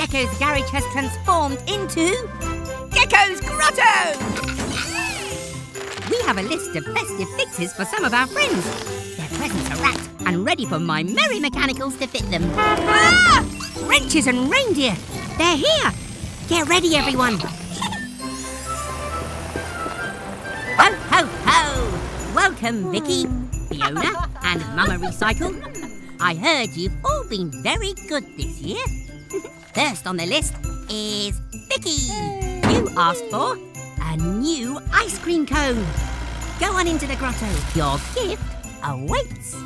Gecko's garage has transformed into Gecko's Grotto! We have a list of festive fixes for some of our friends. Their presents are wrapped and ready for my merry mechanicals to fit them. Ah! Wrenches and reindeer! They're here! Get ready, everyone! Ho, ho, ho! Welcome, Vicky, Fiona, and Mama Recycle. I heard you've all been very good this year. First on the list is Vicky. You asked for a new ice cream cone. Go on into the grotto. Your gift awaits.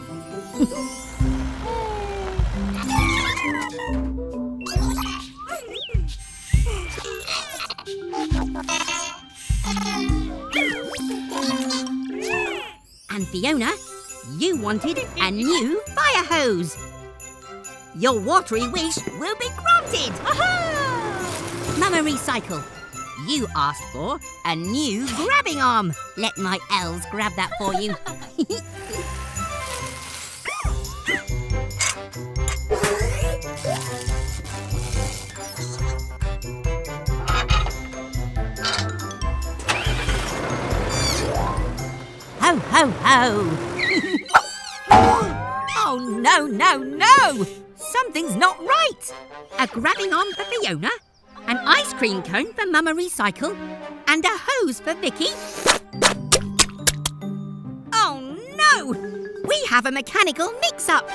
and Fiona, you wanted a new fire hose. Your watery wish will be granted. Mama Recycle, you asked for a new grabbing arm. Let my elves grab that for you. ho, ho, ho! oh, no, no, no! Something's not right! A grabbing arm for Fiona, an ice cream cone for Mama Recycle, and a hose for Vicky. Oh no! We have a mechanical mix-up!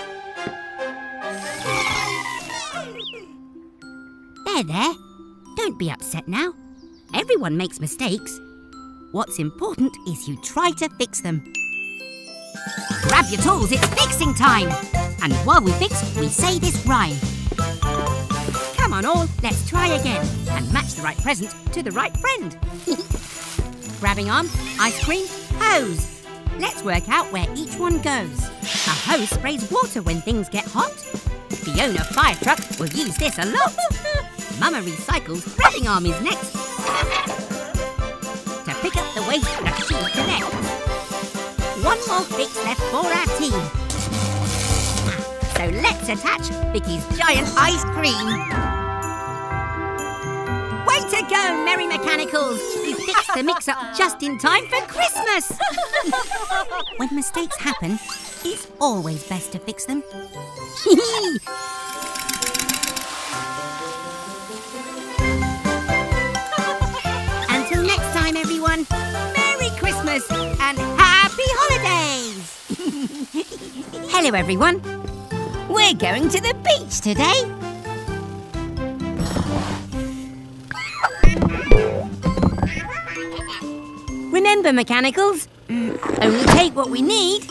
There, there. Don't be upset now. Everyone makes mistakes. What's important is you try to fix them. Grab your tools, it's fixing time! And while we fix, we say this rhyme. Come on all, let's try again and match the right present to the right friend. Grabbing arm, ice cream, hose. Let's work out where each one goes. A hose sprays water when things get hot. Fiona Fire Truck will use this a lot. Mama Recycle's grabbing arm is next. To pick up the waste that she collects. One more fix left for our team. So let's attach Vicky's giant ice cream. Way to go, Merry Mechanicals! You fixed the mix-up just in time for Christmas! when mistakes happen, it's always best to fix them. Until next time, everyone, Merry Christmas and Happy Holidays! Hello, everyone. We're going to the beach today. Remember, mechanicals, only take what we need.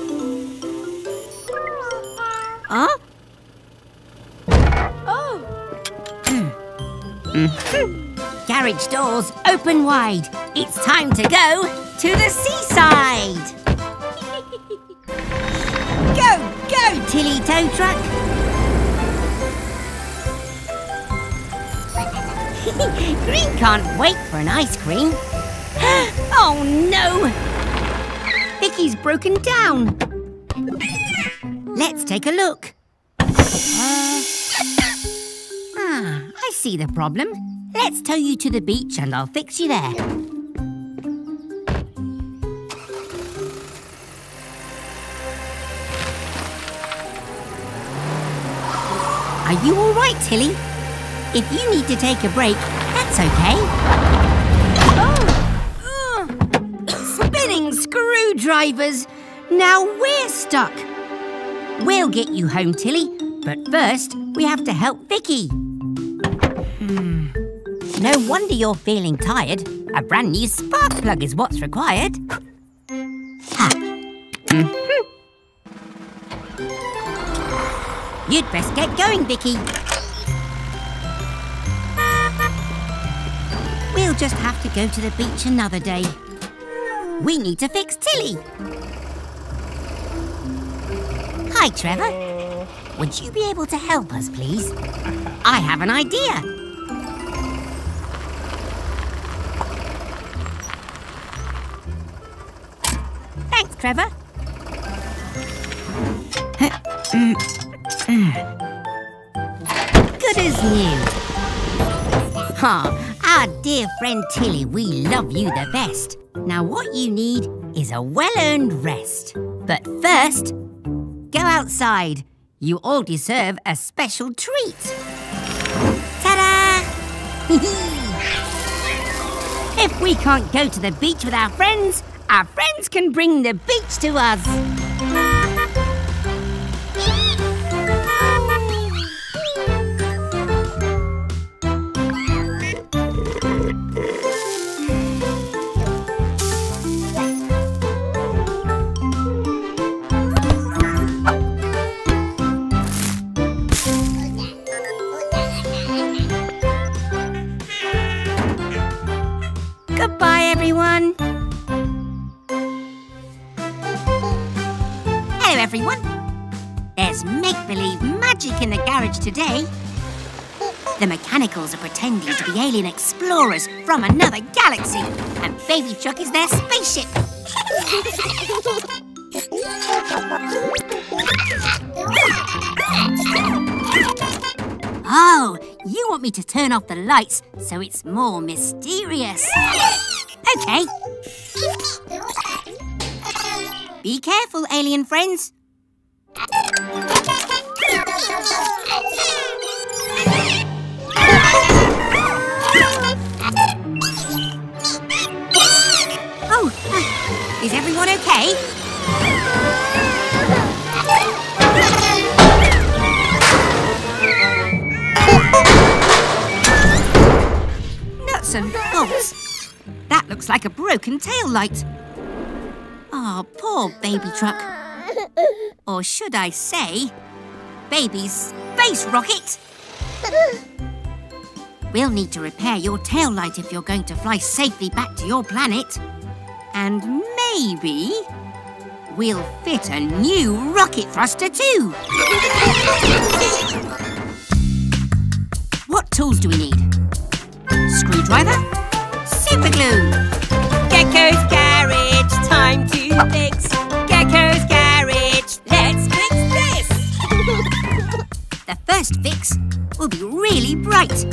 Huh? Oh, Garage doors open wide. It's time to go to the seaside. Go, go, Tilly Tow Truck. Green can't wait for an ice cream. oh no! Vicky's broken down. Let's take a look. Uh, ah, I see the problem. Let's tow you to the beach and I'll fix you there. Are you all right, Tilly? If you need to take a break, that's okay. Oh! Spinning screwdrivers! Now we're stuck. We'll get you home, Tilly, but first we have to help Vicky. Hmm. No wonder you're feeling tired. A brand new spark plug is what's required. Ha. Mhm. You'd best get going, Vicky. We'll just have to go to the beach another day. We need to fix Tilly. Hi, Trevor. Would you be able to help us, please? I have an idea. Thanks, Trevor. Good as new. Ah, our dear friend Tilly, we love you the best. Now what you need is a well-earned rest. But first, go outside. You all deserve a special treat. Ta-da! if we can't go to the beach with our friends, our friends can bring the beach to us. Everyone. There's make-believe magic in the garage today. The mechanicals are pretending to be alien explorers from another galaxy, and Baby Truck is their spaceship. Oh, you want me to turn off the lights so it's more mysterious. Okay. Be careful, alien friends. Oh, is everyone okay? Nuts and bolts. That looks like a broken tail light. Oh, poor baby truck. Or should I say, baby space rocket? We'll need to repair your tail light if you're going to fly safely back to your planet. And maybe we'll fit a new rocket thruster too. what tools do we need? Screwdriver? Super glue! Gecko's garage, time to fix. The first fix will be really bright.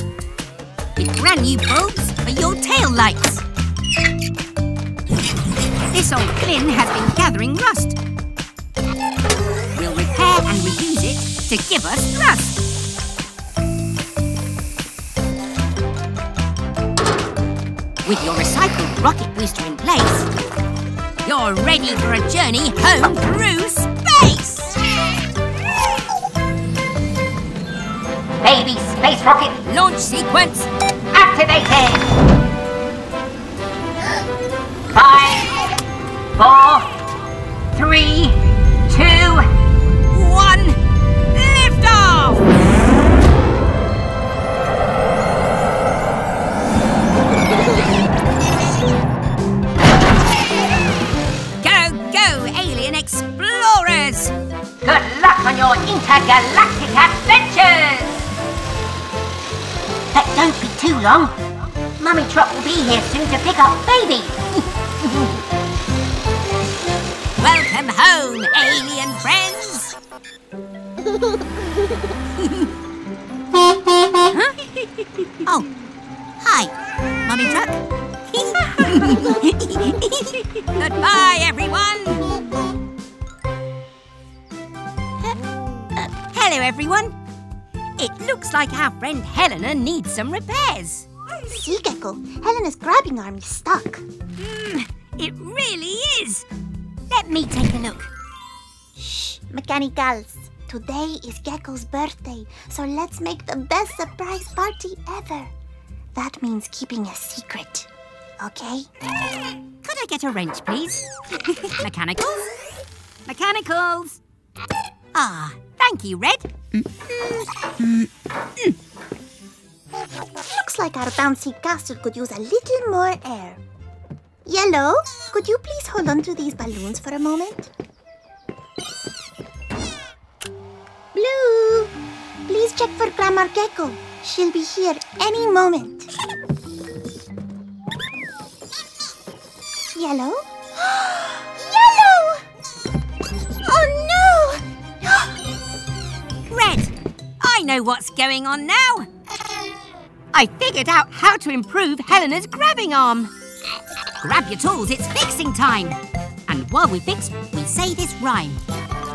With brand new bulbs for your tail lights. This old fin has been gathering rust. We'll repair and reuse it to give us thrust. With your recycled rocket booster in place, you're ready for a journey home through Baby space rocket launch sequence activated! Five, four, three, two, one, lift off! Go, go, alien explorers! Good luck on your intergalactic too long. Mummy Truck will be here soon to pick up baby. Welcome home, alien friends! like our friend Helena needs some repairs. See, Gecko, Helena's grabbing arm is stuck. Mm, it really is. Let me take a look. Shh, mechanicals. Today is Gecko's birthday, so let's make the best surprise party ever. That means keeping a secret. Okay? Could I get a wrench, please? Mechanicals? Mechanicals! Ah, thank you, Red. Looks like our bouncy castle could use a little more air. Yellow, could you please hold on to these balloons for a moment? Blue, please check for Grandma Gecko. She'll be here any moment. Yellow? Yellow! Oh no! Red, I know what's going on now. I figured out how to improve Helena's grabbing arm. Grab your tools, it's fixing time. And while we fix, we say this rhyme.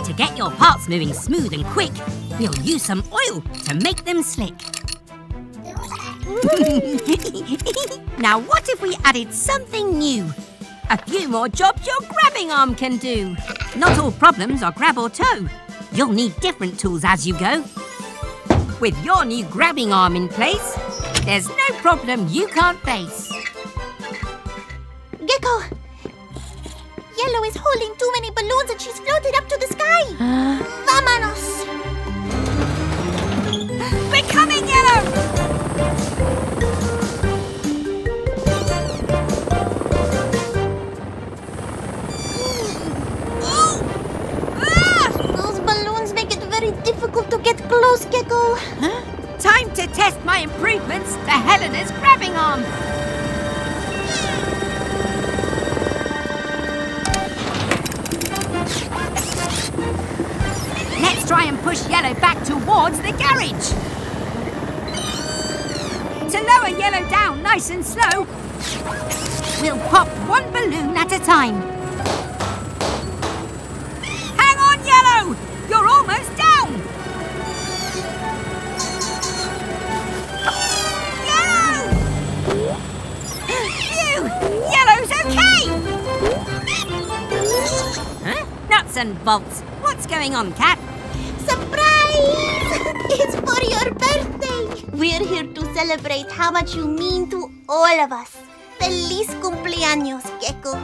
To get your parts moving smooth and quick, we'll use some oil to make them slick. now what if we added something new? A few more jobs your grabbing arm can do. Not all problems are grab or tow. You'll need different tools as you go. With your new grabbing arm in place, there's no problem you can't face. Gecko! Yellow is holding too many balloons and she's floated up to the sky. Vámonos! We're coming, Yellow! Difficult to get close, Gecko. Time to test my improvements to Helena's grabbing arm. Let's try and push Yellow back towards the garage. To lower Yellow down nice and slow, we'll pop one balloon at a time. And bolts. What's going on, Cat? Surprise! it's for your birthday. We're here to celebrate how much you mean to all of us. Feliz cumpleaños, Gecko.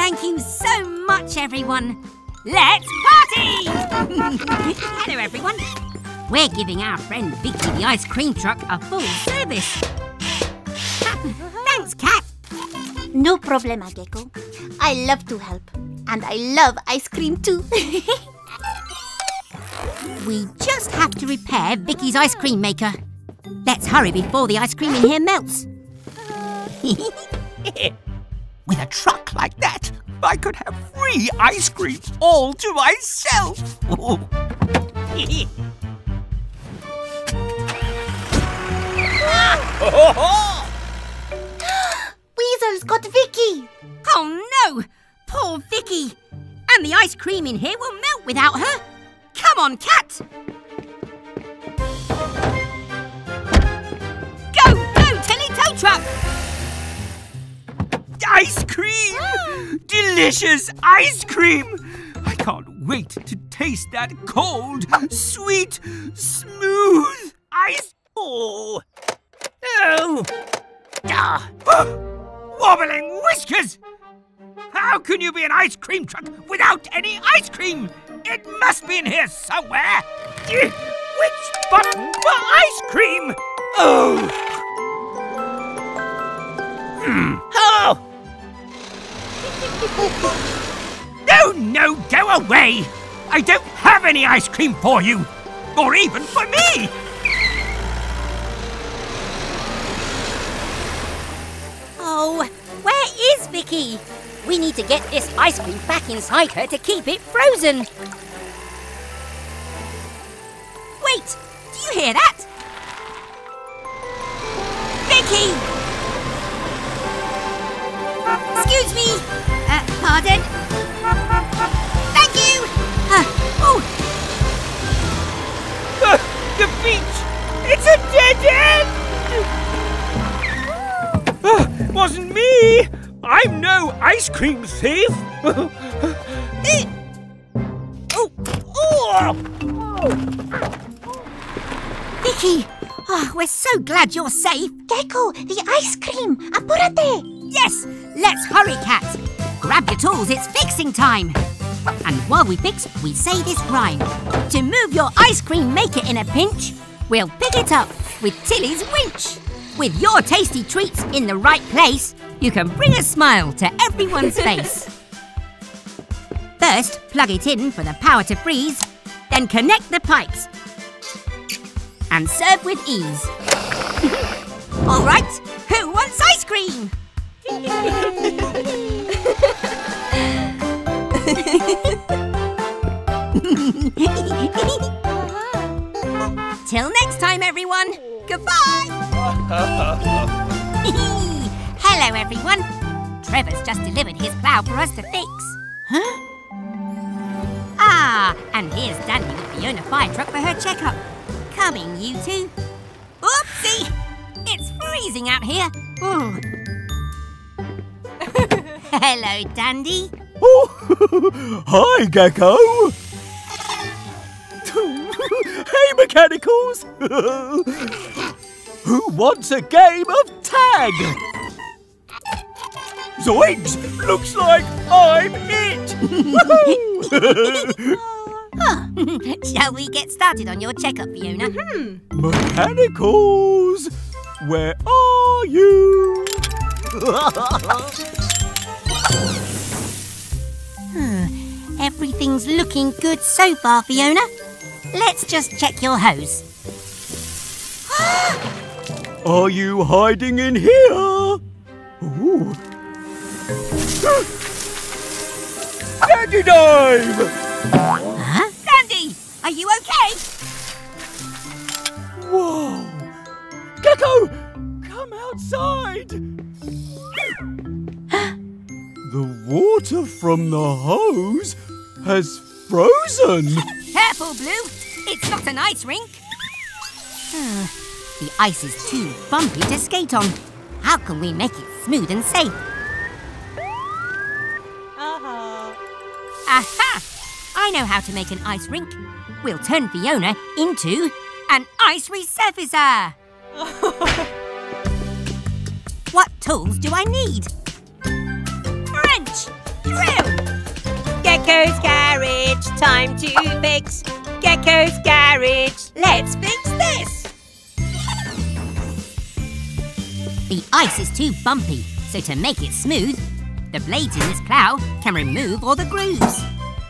Thank you so much, everyone. Let's party! Hello, everyone. We're giving our friend Vicky the ice cream truck a full service. Thanks, Cat. No problema, Gecko. I love to help. And I love ice cream too. We just have to repair Vicky's ice cream maker. Let's hurry before the ice cream in here melts. With a truck like that, I could have free ice cream all to myself. Weasel's got Vicky. Oh no! Poor Vicky! And the ice cream in here will melt without her. Come on, Cat! Go, go, Tilly Tow Truck! Ice cream! Delicious ice cream! I can't wait to taste that cold, sweet, smooth ice. Oh! Oh! Ah! Wobbling whiskers! How can you be an ice cream truck without any ice cream? It must be in here somewhere. Which button for ice cream? Oh! Hmm. Oh! No, no, go away! I don't have any ice cream for you! Or even for me! Oh, where is Vicky? We need to get this ice cream back inside her to keep it frozen. Wait, do you hear that? Vicky! Excuse me. Uh, pardon? Thank you. Uh, oh, the beach! It's a dead end! Uh, wasn't me! I'm no ice cream thief! eh. oh, Oh! Vicky! Oh, we're so glad you're safe. Gecko, the ice cream. Apúrate. Yes, let's hurry, Cat. Grab your tools, it's fixing time. And while we fix, we say this rhyme. To move your ice cream maker in a pinch, we'll pick it up with Tilly's winch. With your tasty treats in the right place, you can bring a smile to everyone's face. First, plug it in for the power to freeze, then connect the pipes. And serve with ease. All right, who wants ice cream? Till next time, everyone. Goodbye! Hello, everyone. Trevor's just delivered his plough for us to fix. Huh? Ah, and here's Danny with Fiona Fire Truck for her checkup. Coming, you two. Oopsie! It's freezing out here. Ooh. Hello, Dandy. Oh, hi, Gecko. hey, Mechanicals. Who wants a game of tag? Zoinks! Looks like I'm it! Oh, shall we get started on your checkup, Fiona? Hmm. Mechanicals! Where are you? Everything's looking good so far, Fiona. Let's just check your hose. Are you hiding in here? Ooh. Daddy dive! Huh? Dandy, are you okay? Whoa! Gecko, come outside! the water from the hose has frozen. Careful, Blue. It's not an ice rink. Ah, the ice is too bumpy to skate on. How can we make it smooth and safe? Aha! I know how to make an ice rink. We'll turn Fiona into an ice resurfacer. what tools do I need? Wrench! Drill! Gecko's Garage, time to fix. Gecko's Garage, let's fix this. The ice is too bumpy, so to make it smooth, the blades in this plough can remove all the grooves.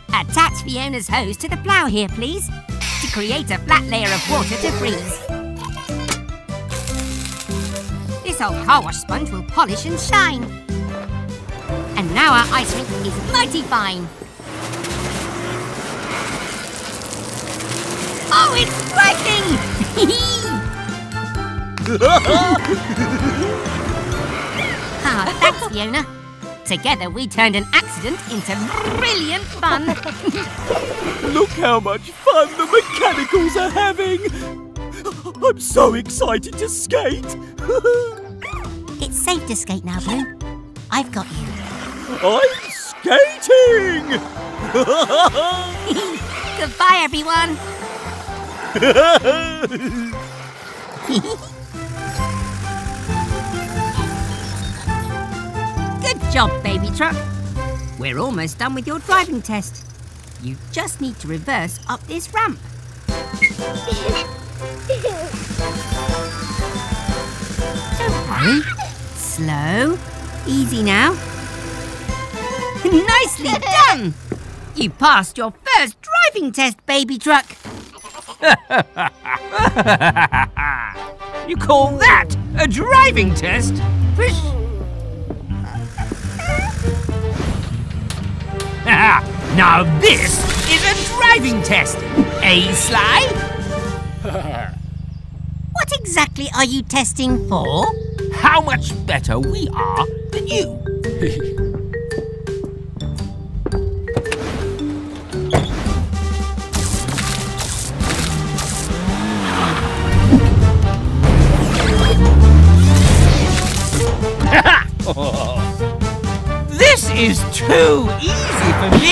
Attach Fiona's hose to the plough here, please, to create a flat layer of water to freeze. This old car wash sponge will polish and shine. And now our ice rink is mighty fine. Oh, it's working! Ah, thanks, Fiona. Together we turned an accident into brilliant fun. Look how much fun the mechanicals are having! I'm so excited to skate! it's safe to skate now, Blue. I've got you. I'm skating! Goodbye, everyone. Good job, baby truck. We're almost done with your driving test. You just need to reverse up this ramp. Don't worry. Slow. Easy now. Nicely done! You passed your first driving test, baby truck. You call that a driving test? Fish. now this is a driving test. Eh, Sly? What exactly are you testing for? How much better we are than you. This is too easy for me.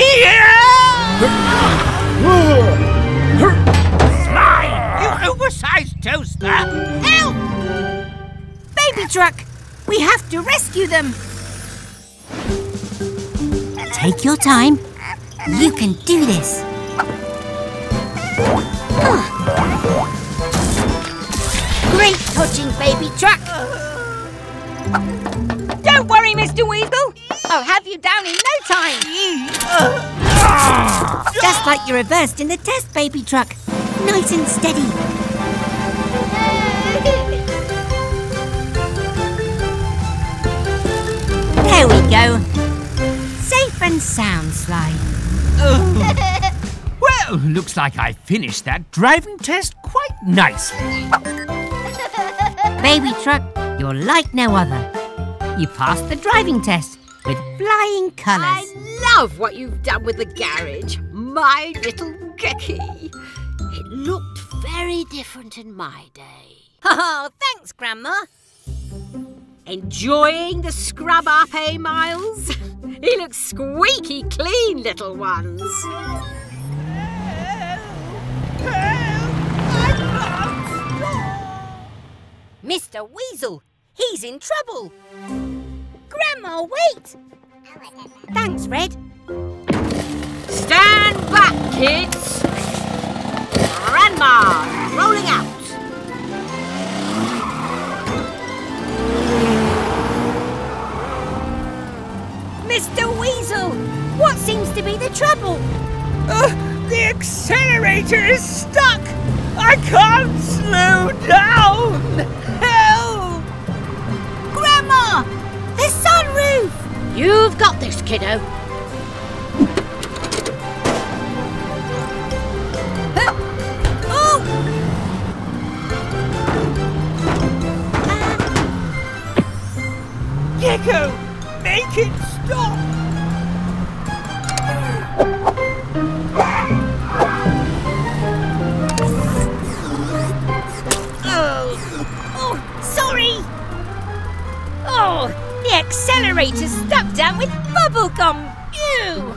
Sly, you oversized toaster. Help! Baby truck, we have to rescue them. Take your time. You can do this. Great touching, baby truck. Don't worry, Mr. Weasel. I'll have you down in no time. Just like you reversed in the test, baby truck. Nice and steady. There we go. Safe and sound, Sly. Well, looks like I finished that driving test quite nicely. baby truck, you're like no other. You passed the driving test with flying colours. I love what you've done with the garage. My little Gecky. It looked very different in my day. Oh, thanks, Grandma. Enjoying the scrub up, eh, Miles? He looks squeaky clean, little ones. Help! Help! Mr. Weasel, he's in trouble. Grandma, wait! Thanks, Red. Stand back, kids. Grandma, rolling out. Mr. Weasel, what seems to be the trouble? Uh, the accelerator is stuck! I can't slow down! Grandma, the sunroof! You've got this, kiddo. Gecko, make it stop! Oh, the accelerator's stuck down with bubblegum! Ew!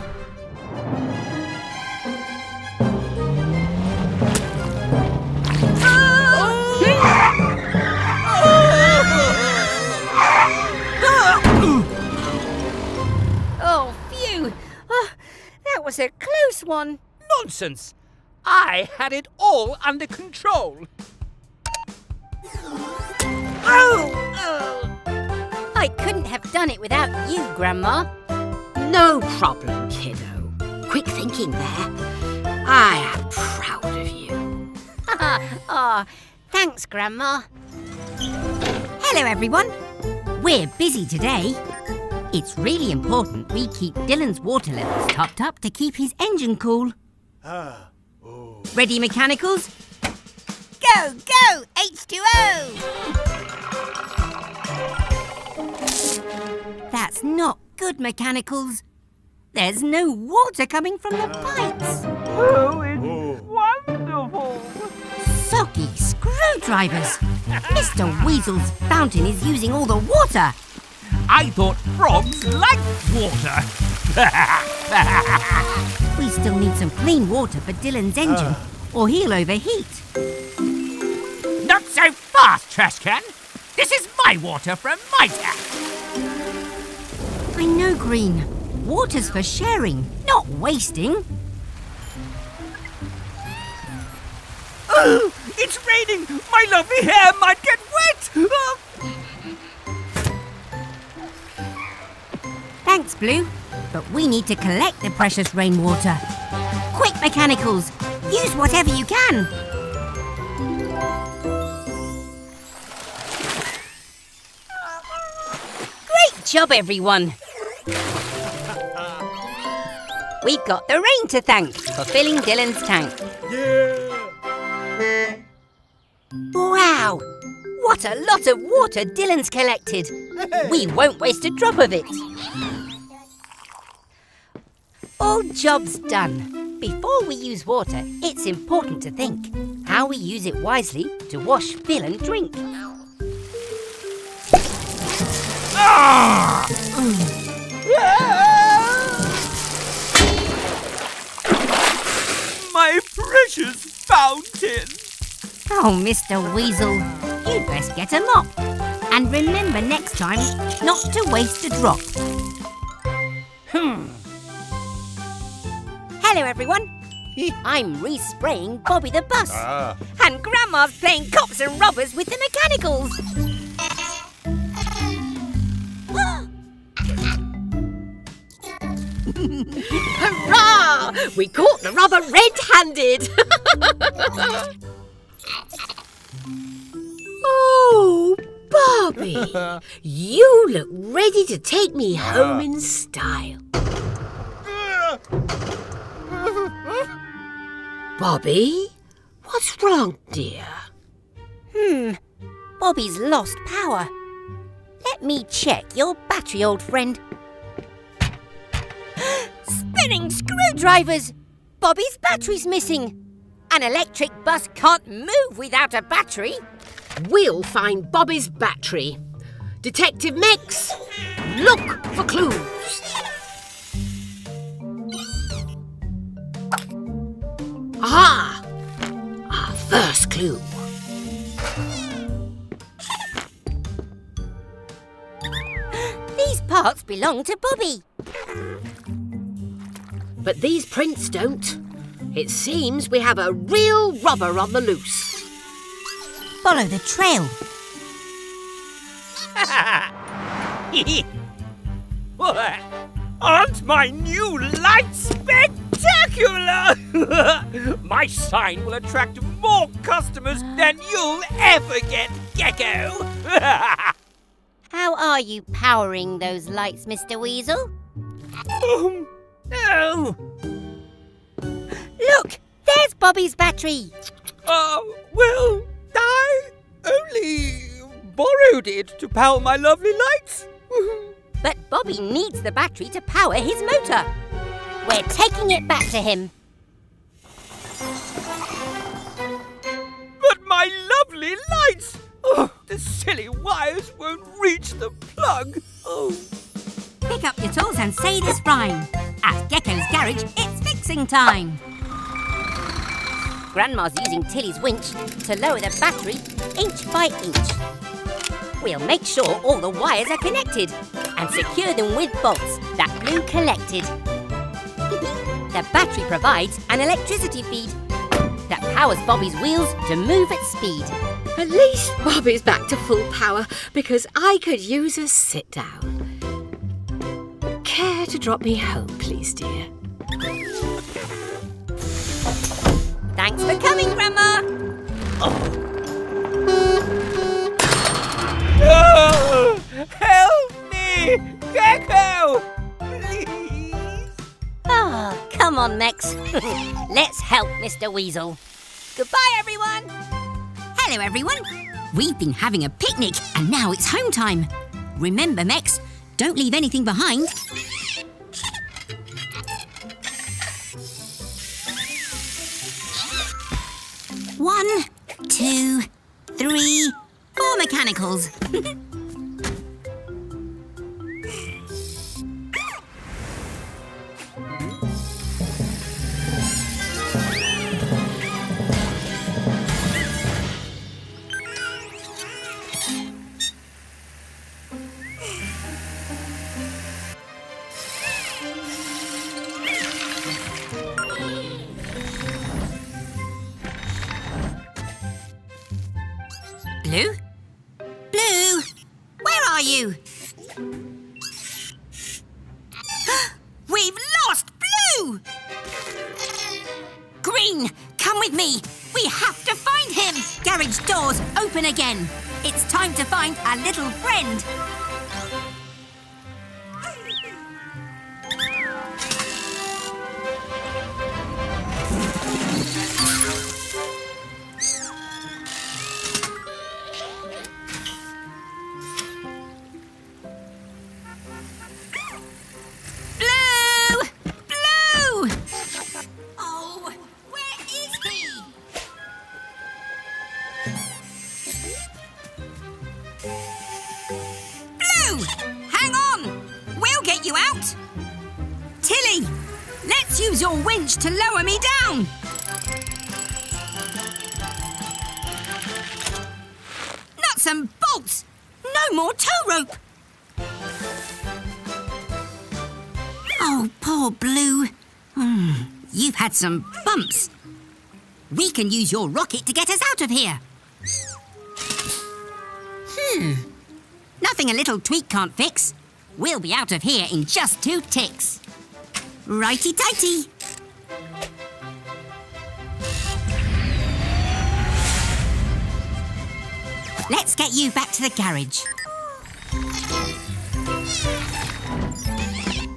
Oh! oh, phew! Oh, that was a close one. Nonsense! I had it all under control. Oh, oh! I couldn't have done it without you, Grandma. No problem, kiddo. Quick thinking there. I am proud of you. oh, thanks, Grandma. Hello, everyone. We're busy today. It's really important we keep Dylan's water levels topped up to keep his engine cool. Ah, oh. Ready, mechanicals? Go, go, H2O! That's not good, mechanicals. There's no water coming from the pipes. Oh, it's oh. wonderful! Soggy screwdrivers! Mr. Weasel's fountain is using all the water. I thought frogs liked water. We still need some clean water for Dylan's engine, ah. or he'll overheat. Not so fast, trash can. This is my water from my tap. I know, Green. Water's for sharing, not wasting. Oh, it's raining. My lovely hair might get wet. Oh, Thanks, Blue. But we need to collect the precious rainwater. Quick, mechanicals! Use whatever you can! Great job, everyone! We've got the rain to thank for filling Dylan's tank. Yeah! Wow! What a lot of water Dylan's collected! We won't waste a drop of it. All jobs done. Before we use water, it's important to think how we use it wisely to wash, fill and drink. Ah! Mm. My precious fountain. Oh, Mr. Weasel, you'd best get a mop. And remember next time not to waste a drop. Hmm. Hello, everyone. I'm respraying Bobby the bus. And Grandma's playing cops and robbers with the mechanicals. Hurrah! We caught the rubber red-handed. oh, Bobby, you look ready to take me home in style. Bobby, what's wrong, dear? Hmm, Bobby's lost power. Let me check your battery, old friend. Spinning screwdrivers! Bobby's battery's missing. An electric bus can't move without a battery. We'll find Bobby's battery. Detective Mechs, look for clues. Aha! Our first clue. These parts belong to Bobby. But these prints don't. It seems we have a real robber on the loose. Follow the trail. Aren't my new lights spectacular? my sign will attract more customers than you'll ever get, Gecko. How are you powering those lights, Mr. Weasel? um, oh, Look, there's Bobby's battery. oh, well, I only borrowed it to power my lovely lights. But Bobby needs the battery to power his motor. We're taking it back to him. But my lovely lights! Oh, the silly wires won't reach the plug. Oh. Pick up your tools and say this rhyme. At Gecko's garage, it's fixing time. Grandma's using Tilly's winch to lower the battery inch by inch. We'll make sure all the wires are connected and secure them with bolts that Blue collected. the battery provides an electricity feed that powers Bobby's wheels to move at speed. At least Bobby's back to full power because I could use a sit down. Care to drop me home, please, dear? Thanks for coming, Grandma. Oh, help me! Gecko! Please! Oh, come on, Mechs. Let's help Mr. Weasel. Goodbye, everyone. Hello, everyone. We've been having a picnic and now it's home time. Remember, Mechs, don't leave anything behind. One, two, three, four mechanicals. some bumps. We can use your rocket to get us out of here. Hmm. Nothing a little tweak can't fix. We'll be out of here in just two ticks. Righty-tighty. Let's get you back to the garage.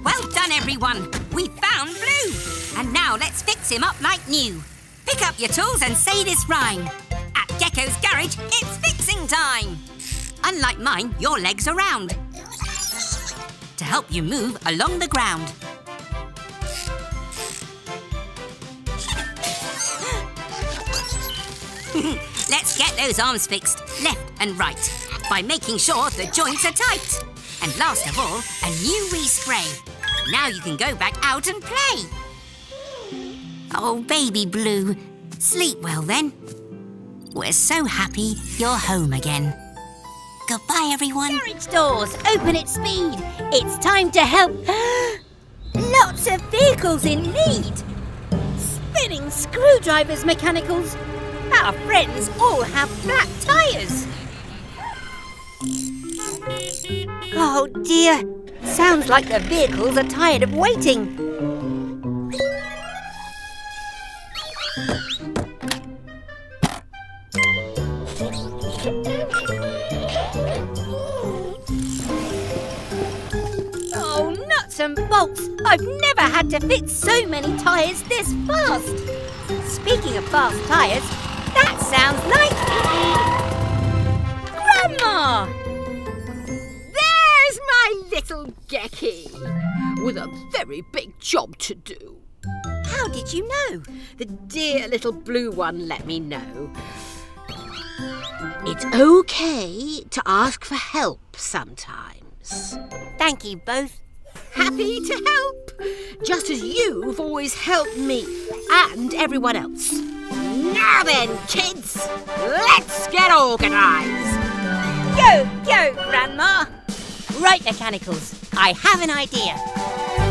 Well done, everyone. We found Blue. And now let's fix him up like new. Pick up your tools and say this rhyme. At Gecko's garage, it's fixing time. Unlike mine, your legs are round. To help you move along the ground. Let's get those arms fixed, left and right, by making sure the joints are tight. And last of all, a new respray. Now you can go back out and play. Oh, baby Blue, sleep well then. We're so happy you're home again. Goodbye, everyone. Garage doors, open at speed. It's time to help. Lots of vehicles in lead. Spinning screwdrivers, mechanicals. Our friends all have flat tyres. Oh dear. Sounds like the vehicles are tired of waiting. And bolts! I've never had to fit so many tyres this fast. Speaking of fast tyres, that sounds like... Grandma! There's my little Gecky with a very big job to do. How did you know? The dear little blue one let me know. It's okay to ask for help sometimes. Thank you both. Happy to help, just as you've always helped me and everyone else. Now then, kids, let's get organised. Go, go, Grandma! Right, Mechanicals, I have an idea.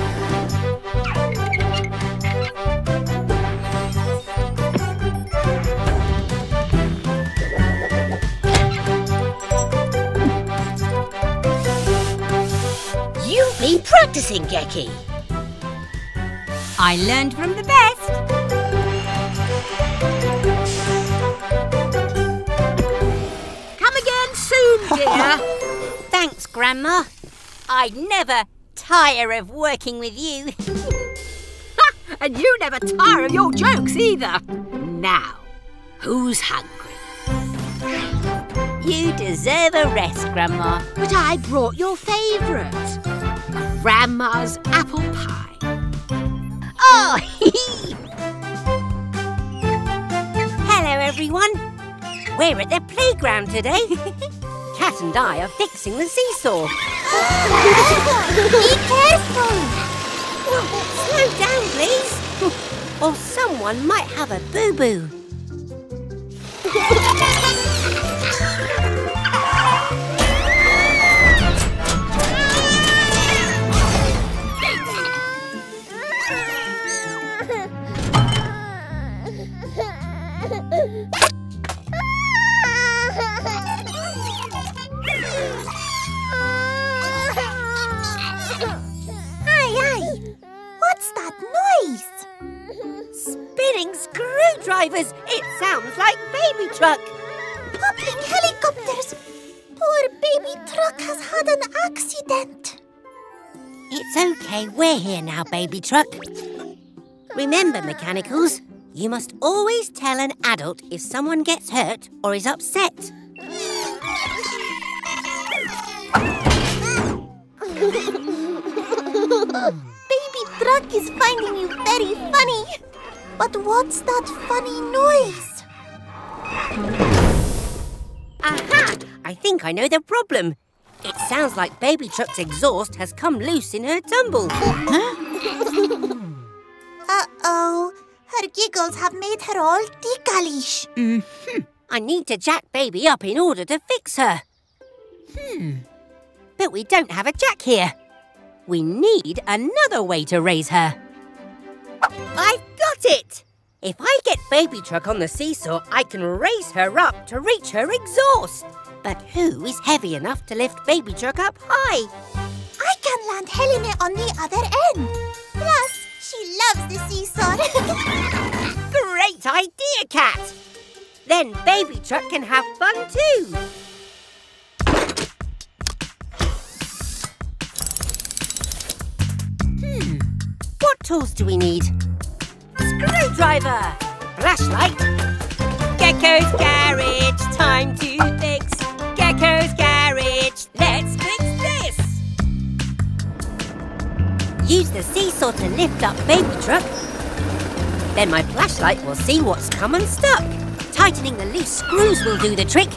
Practicing, Gecky. I learned from the best. Come again soon, dear. Thanks, Grandma. I'd never tire of working with you. and you never tire of your jokes either. Now, who's hungry? You deserve a rest, Grandma. But I brought your favourite. Grandma's apple pie. Oh, Hello, everyone. We're at the playground today. Cat and I are fixing the seesaw. Be careful! Slow down, please. or someone might have a boo-boo. Aye, aye. What's that noise? Spinning screwdrivers. It sounds like baby truck. Popping helicopters. Poor baby truck has had an accident. It's okay, we're here now, baby truck. Remember, mechanicals, you must always tell an adult if someone gets hurt or is upset. Baby truck is finding you very funny. But what's that funny noise? Aha! I think I know the problem. It sounds like Baby Truck's exhaust has come loose in her tumble. Uh-oh. Her giggles have made her all ticklish. I need to jack Baby up in order to fix her. Hmm. But we don't have a jack here. We need another way to raise her. I've got it! If I get Baby Truck on the seesaw, I can raise her up to reach her exhaust. But who is heavy enough to lift Baby Truck up high? I can land Helena on the other end. Plus, she loves the seesaw. Great idea, Cat! Then Baby Truck can have fun too. Hmm. What tools do we need? Screwdriver! Flashlight! Gecko's garage, time to seesaw to lift up baby truck. Then my flashlight will see what's come unstuck. Tightening the loose screws will do the trick.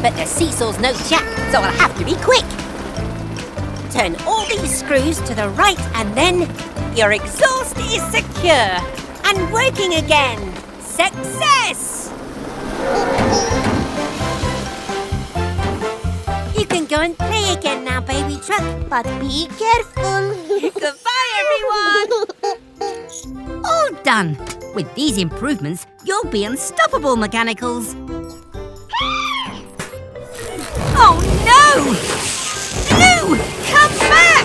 But the seesaw's no jack, so I'll have to be quick. Turn all these screws to the right and then your exhaust is secure and working again. Success! You can go and play again now, baby truck. But be careful. Everyone! All done. With these improvements, you'll be unstoppable, Mechanicals. Oh no! Blue, come back!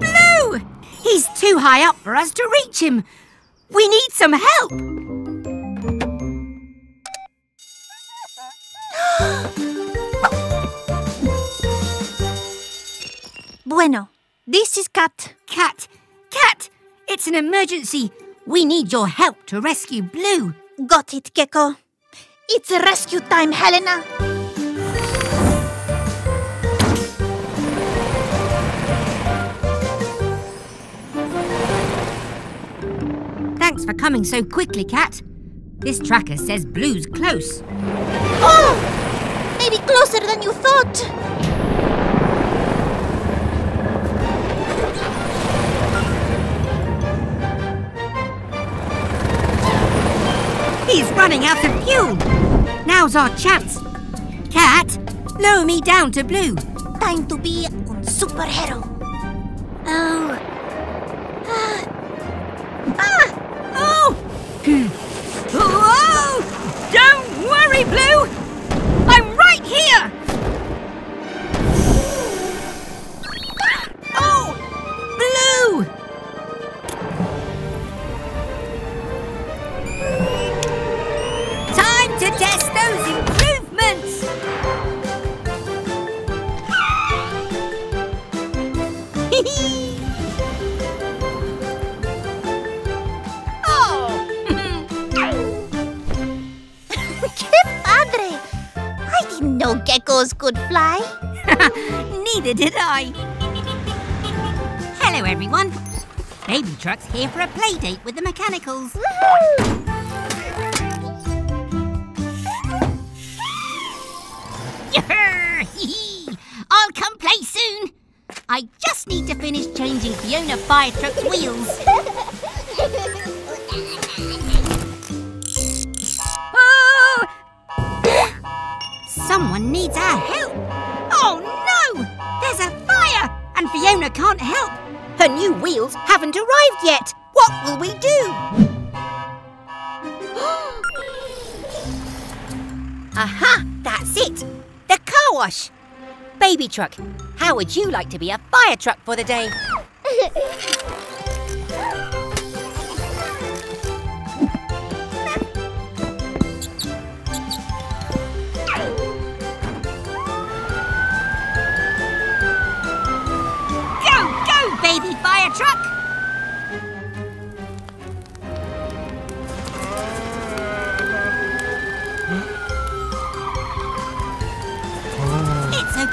Blue! He's too high up for us to reach him. We need some help. Bueno, this is Cat. Cat! Cat! It's an emergency. We need your help to rescue Blue. Got it, Gecko. It's rescue time, Helena. Thanks for coming so quickly, Cat. This tracker says Blue's close. Oh! Maybe closer than you thought. He's running out of fuel. Now's our chance. Cat, lower me down to Blue. Time to be un superhero. Oh. Ah! Oh! Whoa! Don't worry, Blue! I'm right here! Oh! Improvements! oh! I didn't know geckos could fly. Neither did I. Hello, everyone. Baby Truck's here for a play date with the mechanicals. I'll come play soon. I just need to finish changing Fiona Fire Truck's wheels. Oh! Someone needs our help. Oh no! There's a fire! And Fiona can't help. Her new wheels haven't arrived yet. What will we do? Aha! That's it! The car wash! Baby truck, how would you like to be a fire truck for the day?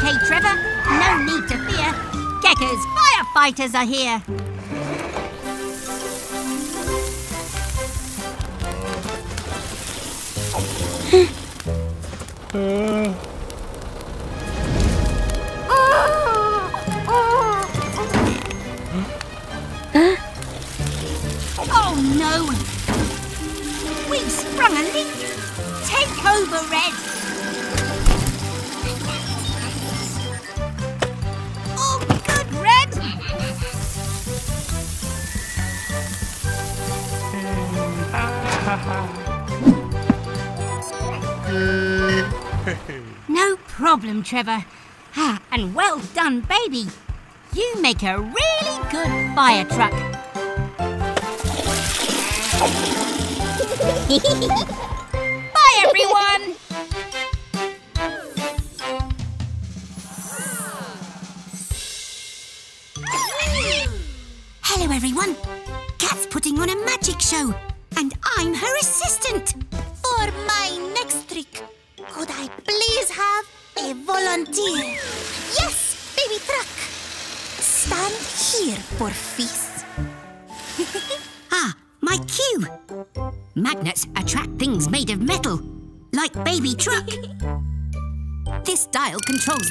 okay, Trevor. No need to fear. Gecko's firefighters are here. Problem, Trevor. Ah, and well done, baby. You make a really good fire truck.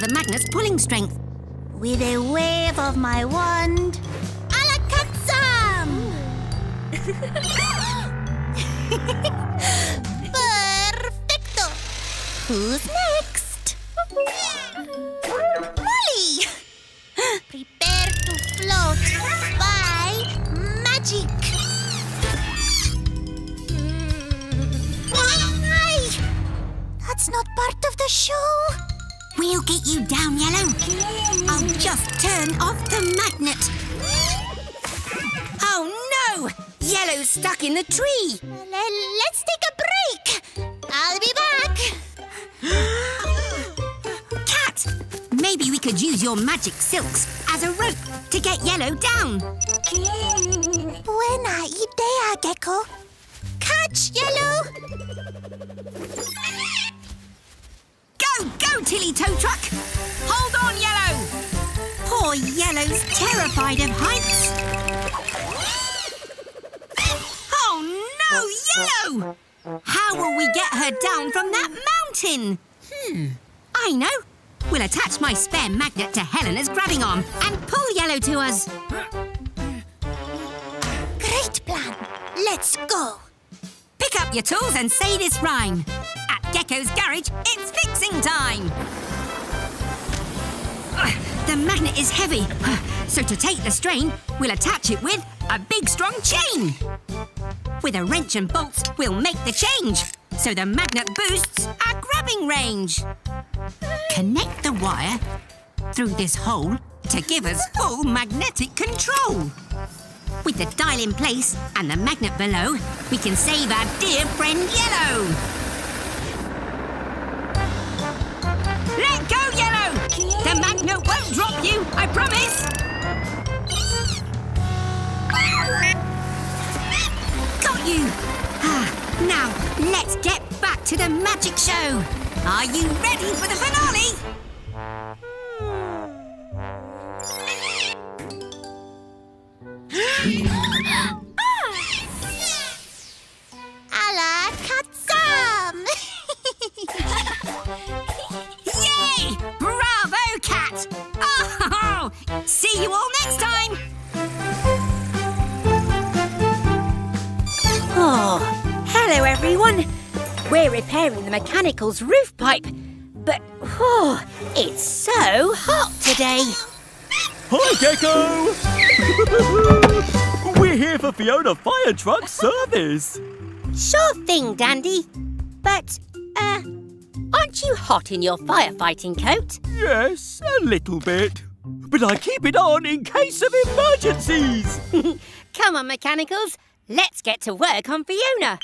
the magnet's pulling strength. With a wave of my wand, magic silks as a rope to get Yellow down. And say this rhyme. At Gecko's garage, it's fixing time. The magnet is heavy, so to take the strain, we'll attach it with a big strong chain. With a wrench and bolts, we'll make the change, so the magnet boosts our grabbing range. Connect the wire through this hole to give us full magnetic control. With the dial in place and the magnet below, we can save our dear friend Yellow. Let go, Yellow! The magnet won't drop you, I promise! Got you! Ah, now, let's get back to the magic show. Are you ready for the finale? Yay! Bravo, Cat! Oh, see you all next time! Oh, hello everyone. We're repairing the mechanical's roof pipe. But, oh, it's so hot today. Hi, Gecko! We're here for Fiona Fire Truck service. Sure thing, Dandy. But, uh, aren't you hot in your firefighting coat? Yes, a little bit. But I keep it on in case of emergencies. Come on, mechanicals. Let's get to work on Fiona.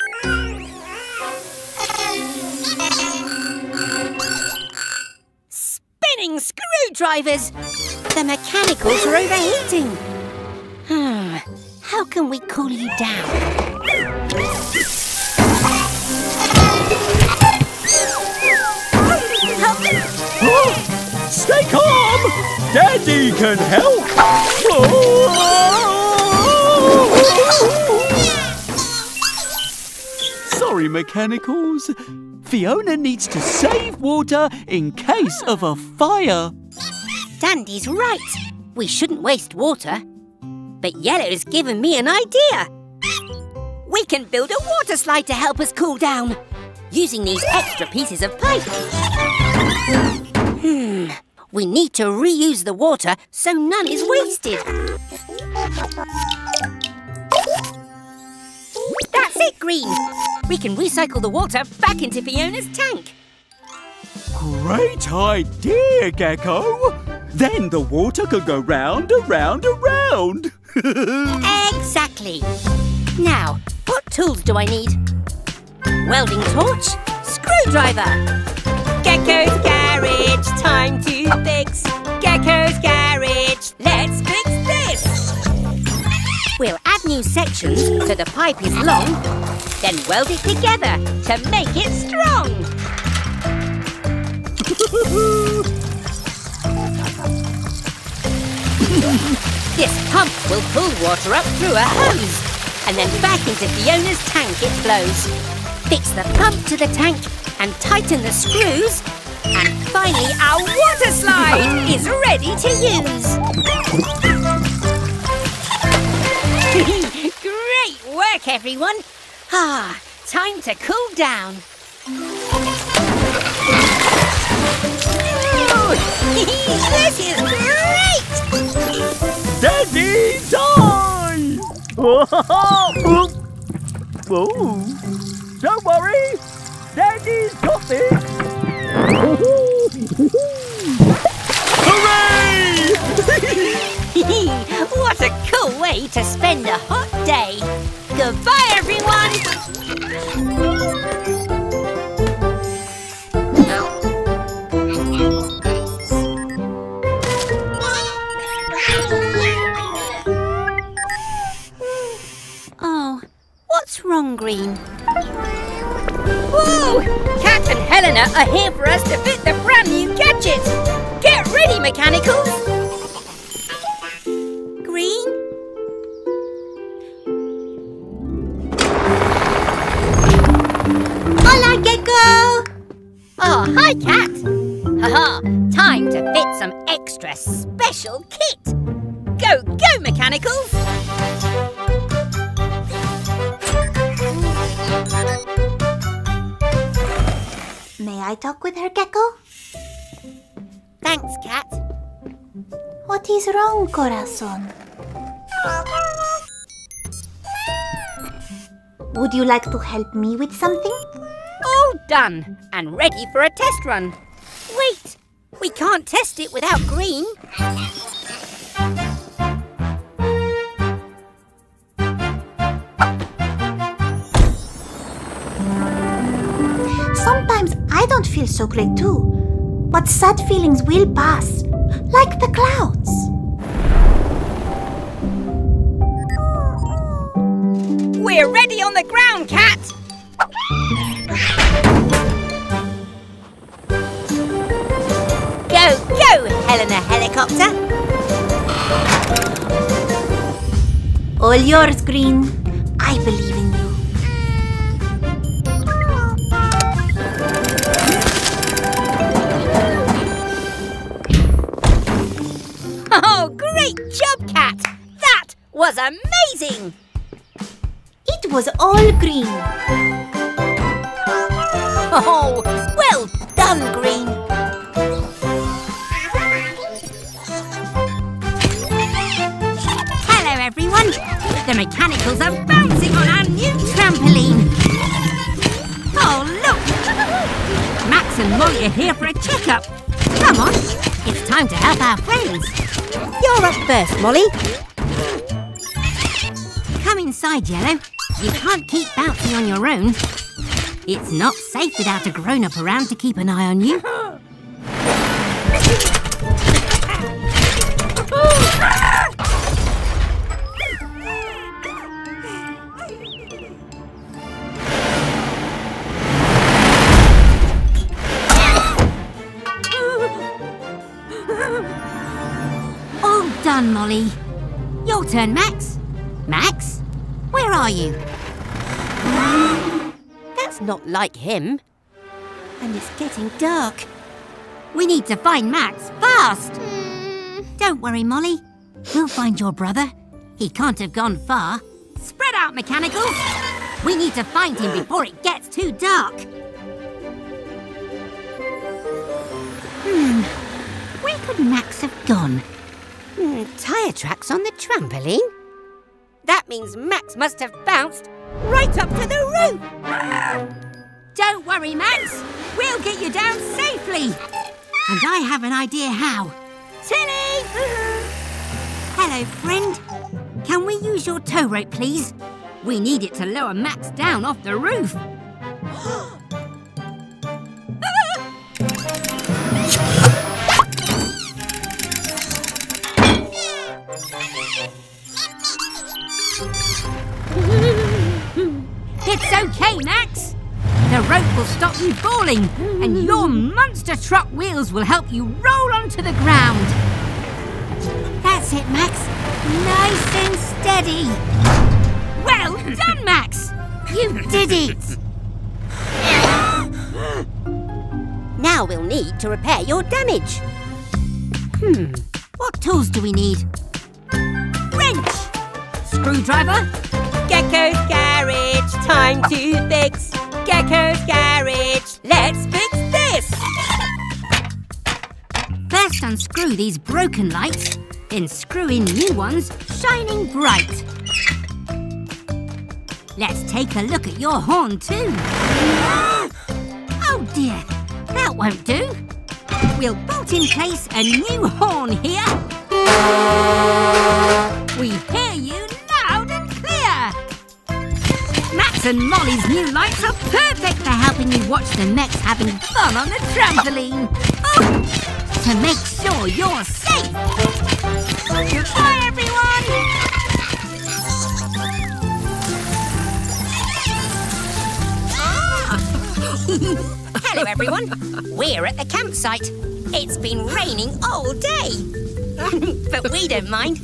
Spinning screwdrivers! The mechanicals are overheating. Hmm, How can we cool you down? Stay calm! Dandy can help! Sorry, mechanicals. Fiona needs to save water in case of a fire. Dandy's right. We shouldn't waste water. But Yellow's given me an idea. We can build a water slide to help us cool down, using these extra pieces of pipe. Hmm. We need to reuse the water so none is wasted. That's it, Green. We can recycle the water back into Fiona's tank. Great idea, Gecko! Then the water can go round, around, around. Exactly. Now, what tools do I need? Welding torch, screwdriver. Gecko's garage, time to fix. Gecko's garage, let's fix this. We'll add new sections so the pipe is long, then weld it together to make it strong. This pump will pull water up through a hose and then back into Fiona's tank it flows. Fix the pump to the tank and tighten the screws and finally our water slide is ready to use. Great work everyone. Ah, time to cool down. this is great! Daddy time! Whoa! Don't worry, Daddy's this. Hooray! what a cool way to spend a hot day. Goodbye, everyone. What's wrong, Green? Whoa! Cat and Helena are here for us to fit the brand new gadget. Get ready, Mechanicals. Green? Hola, Gecko! Oh, hi, Cat. Haha, time to fit some extra special kit. Go, go, Mechanicals. I talk with her, Gecko? Thanks, Cat. What is wrong, Corazon? Would you like to help me with something? All done and ready for a test run. Wait, we can't test it without Green. Don't feel so great too. But sad feelings will pass, like the clouds. We're ready on the ground, Cat. Go, go, Helena Helicopter. All yours, Green. I believe in was amazing. It was all green. Oh, well done, Green. Hello, everyone. The mechanicals are bouncing on our new trampoline. Oh, look. Max and Molly are here for a checkup. Come on. It's time to help our friends. You're up first, Molly. Come inside, Yellow. You can't keep bouncing on your own. It's not safe without a grown-up around to keep an eye on you. All done, Molly. Your turn, Max. Max, are you? That's not like him. And it's getting dark. We need to find Max fast. Don't worry, Molly. We'll find your brother. He can't have gone far. Spread out, mechanicals. We need to find him before it gets too dark. Hmm. Where could Max have gone? Hmm, tyre tracks on the trampoline? That means Max must have bounced right up to the roof. Don't worry, Max. We'll get you down safely. And I have an idea how. Tilly! Hello, friend. Can we use your tow rope, please? We need it to lower Max down off the roof. It's okay, Max. The rope will stop you falling, and your monster truck wheels will help you roll onto the ground. That's it, Max. Nice and steady. Well done, Max. You did it. Now we'll need to repair your damage. Hmm. What tools do we need? Wrench. Screwdriver. Gecko's Garage, time to fix. Gecko's Garage, let's fix this. First unscrew these broken lights, then screw in new ones shining bright. Let's take a look at your horn too. Oh dear, that won't do. We'll bolt in place a new horn here. We hear And Molly's new lights are perfect for helping you watch the mechs having fun on the trampoline. Oh, to make sure you're safe. Goodbye, everyone. Ah. Hello, everyone. We're at the campsite. It's been raining all day. but we don't mind.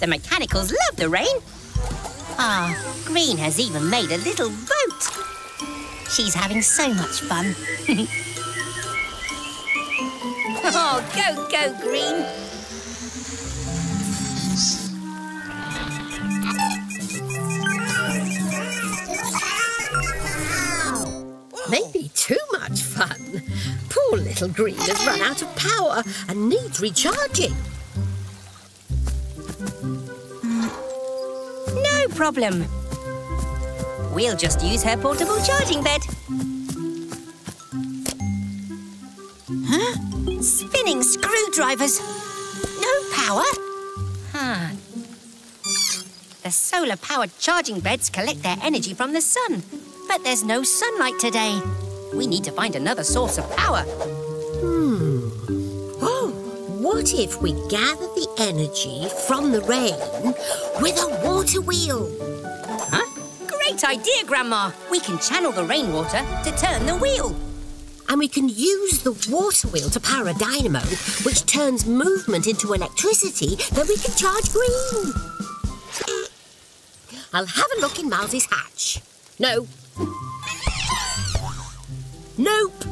The mechanicals love the rain. Ah, Green has even made a little boat. She's having so much fun. oh, go, go, Green. Maybe too much fun. Poor little Green has run out of power and needs recharging. Problem. We'll just use her portable charging bed. Huh? Spinning screwdrivers. No power? Huh. The solar-powered charging beds collect their energy from the sun. But there's no sunlight today. We need to find another source of power. Oh, what if we gather the energy from the rain with a water wheel? Huh? Great idea, Grandma. We can channel the rainwater to turn the wheel. And we can use the water wheel to power a dynamo, which turns movement into electricity that we can charge green. I'll have a look in Miles's hatch. No. Nope.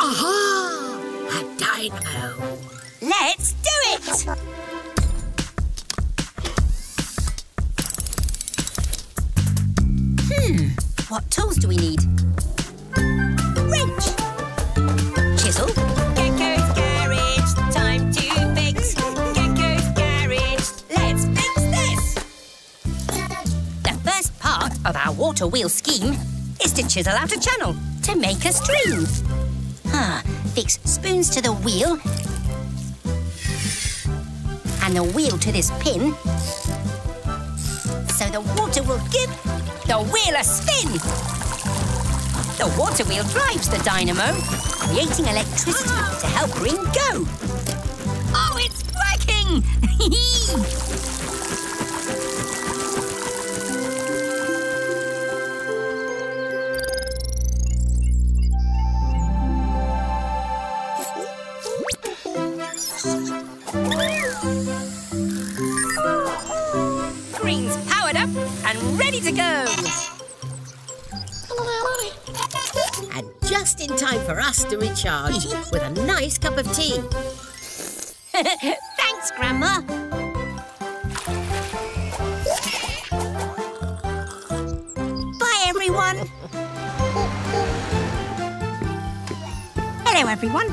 Aha! A dynamo. Let's do it! Hmm, what tools do we need? Wrench. Chisel. Gecko's garage, time to fix. Gecko's garage, let's fix this. The first part of our water wheel scheme is to chisel out a channel to make a stream. Ah, fix spoons to the wheel and the wheel to this pin. So the water will give the wheel a spin. The water wheel drives the dynamo, creating electricity to help Green go. Oh, it's working! and ready to go. And just in time for us to recharge with a nice cup of tea. Thanks, Grandma. Bye, everyone. Hello, everyone.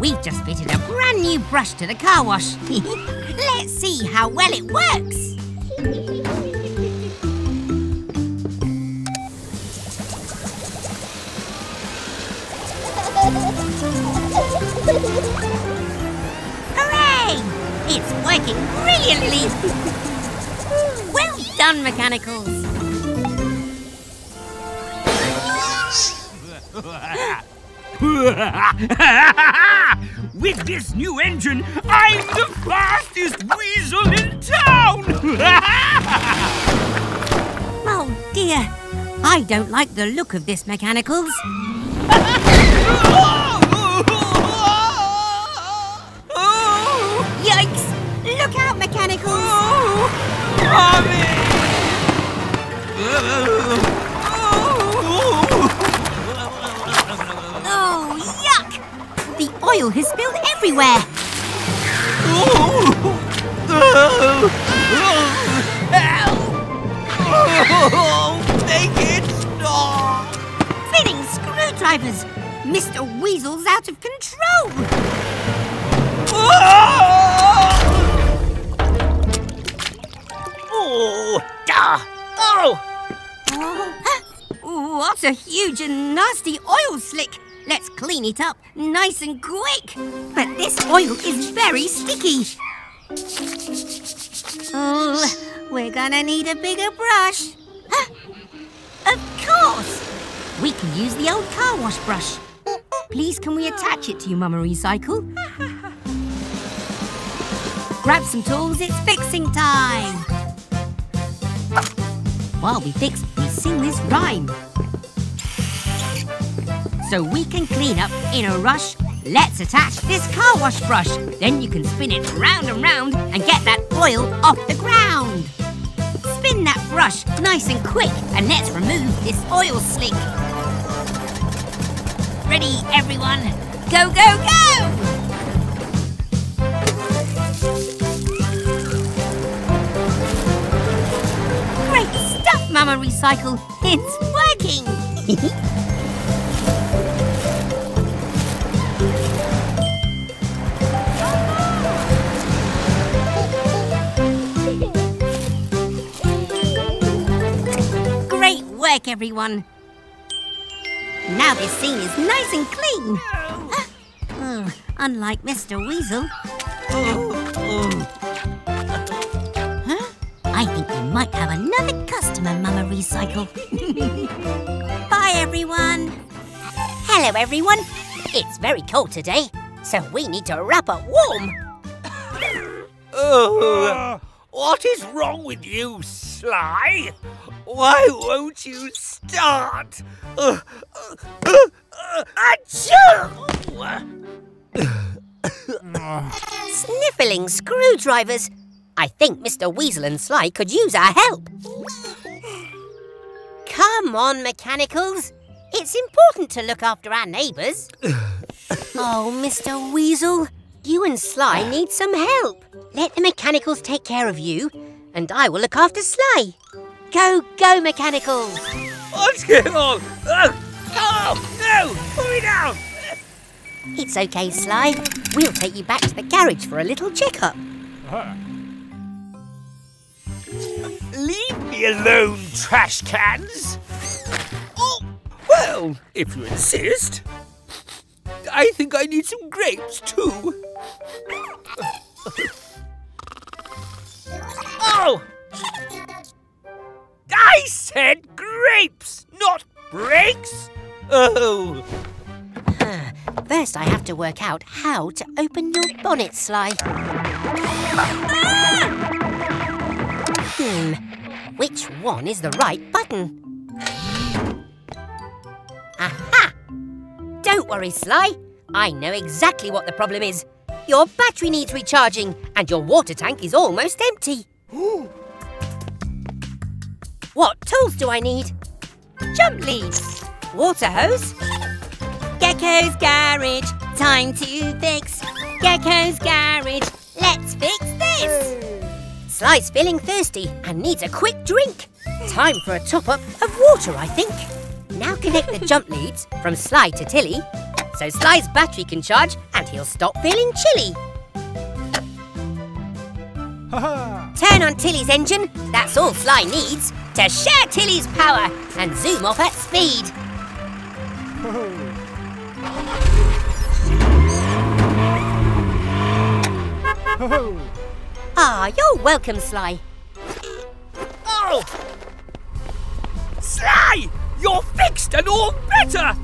We've just fitted a brand new brush to the car wash. Let's see how well it works. Hooray! It's working brilliantly. Well done, Mechanicals. With this new engine, I'm the fastest weasel in town! Oh dear, I don't like the look of this, Mechanicals. Oh, oil has spilled everywhere. Oh, oh, oh! Make it stop! Spinning screwdrivers! Mr. Weasel's out of control! What a huge and nasty oil slick! Let's clean it up nice and quick. But this oil is very sticky. Oh, we're gonna need a bigger brush. Of course! We can use the old car wash brush. Please, can we attach it to your Mama Recycle? Grab some tools, it's fixing time! While we fix, we sing this rhyme. So we can clean up in a rush. Let's attach this car wash brush. Then you can spin it round and round and get that oil off the ground. Spin that brush nice and quick and let's remove this oil slick. Ready, everyone? Go, go, go! Great stuff, Mama Recycle. It's working. work, everyone. Now this scene is nice and clean. Oh, unlike Mr. Weasel. Huh? I think we might have another customer, Mama Recycle. Bye, everyone. Hello, everyone. It's very cold today, so we need to wrap up warm. Oh, what is wrong with you, Sly? Why won't you start? Uh, uh, uh! Sniffling screwdrivers. I think Mr. Weasel and Sly could use our help. Come on, Mechanicals. It's important to look after our neighbours. oh, Mr. Weasel, you and Sly need some help. Let the Mechanicals take care of you, and I will look after Sly. Go, go, Mechanicals! What's going on? Oh, oh, no! Put me down! It's okay, Sly. We'll take you back to the garage for a little checkup. Uh-huh. Leave me alone, trash cans! Oh, well, if you insist. I think I need some grapes, too. Said grapes, not brakes! Oh! First, I have to work out how to open your bonnet, Sly. Hmm, which one is the right button? Aha! Don't worry, Sly. I know exactly what the problem is. Your battery needs recharging, and your water tank is almost empty. What tools do I need? Jump leads, water hose, Gecko's garage, time to fix. Gecko's garage, let's fix this. Sly's feeling thirsty and needs a quick drink. Time for a top up of water, I think. Now connect the jump leads from Sly to Tilly so Sly's battery can charge and he'll stop feeling chilly. Turn on Tilly's engine, that's all Sly needs, to share Tilly's power and zoom off at speed. Ah, you're welcome, Sly. Oh! Sly! You're fixed and all better!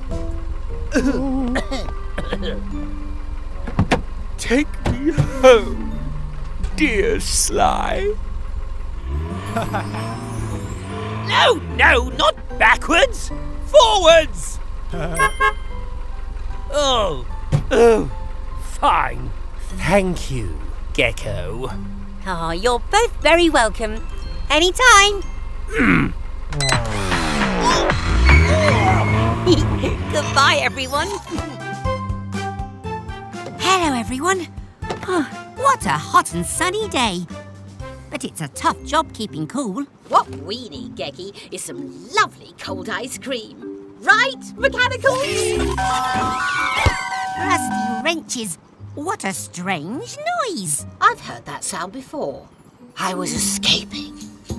Take me home, dear Sly. No, no, not backwards. Forwards. oh, oh, fine. Thank you, Gecko. Oh, you're both very welcome. Anytime. Hmm. Goodbye, everyone. Hello, everyone. Oh, what a hot and sunny day. But it's a tough job keeping cool. What we need, Gecky, is some lovely cold ice cream. Right, Mechanicals? Rusty wrenches. What a strange noise. I've heard that sound before. I was escaping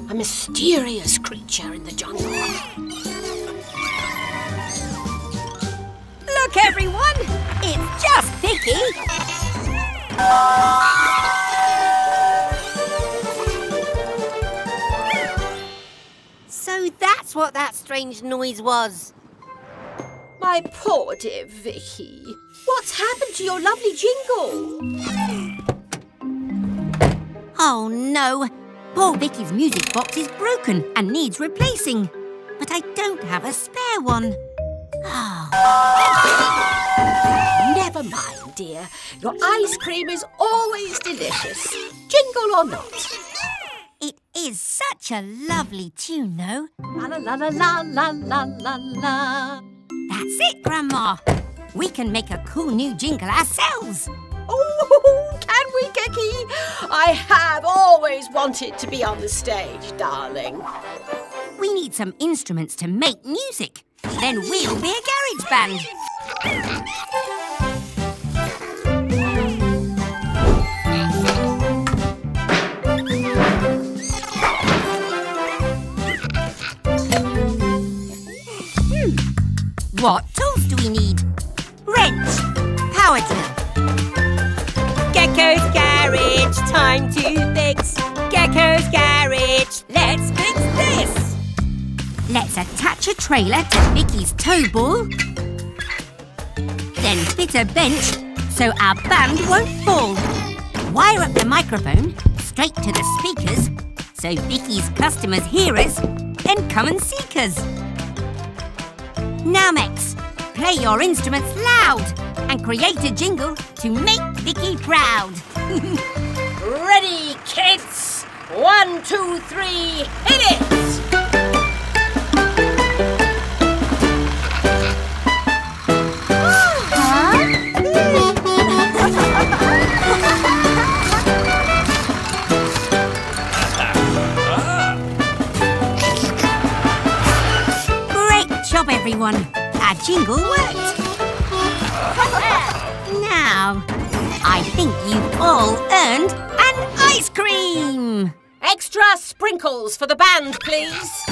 a mysterious creature in the jungle. Look, everyone. It's just Vicky. That's what that strange noise was. My poor dear Vicky. What's happened to your lovely jingle? Oh no. Poor Vicky's music box is broken and needs replacing. But I don't have a spare one. Oh, Never mind, dear. Your ice cream is always delicious, jingle or not is such a lovely tune, though. La la la la la la la la. That's it, Grandma. We can make a cool new jingle ourselves. Oh, can we, Gecky? I have always wanted to be on the stage, darling. We need some instruments to make music. Then we'll be a garage band. What tools do we need? Wrench, power drill, Gecko's Garage, time to fix. Gecko's Garage, let's fix this. Let's attach a trailer to Vicky's tow ball. Then fit a bench so our band won't fall. Wire up the microphone straight to the speakers so Vicky's customers hear us and come and seek us. Now, Mechs, play your instruments loud and create a jingle to make Vicky proud. Ready, kids? One, two, three, hit it! Everyone. Our jingle worked. now, I think you've all earned an ice cream. Extra sprinkles for the band, please.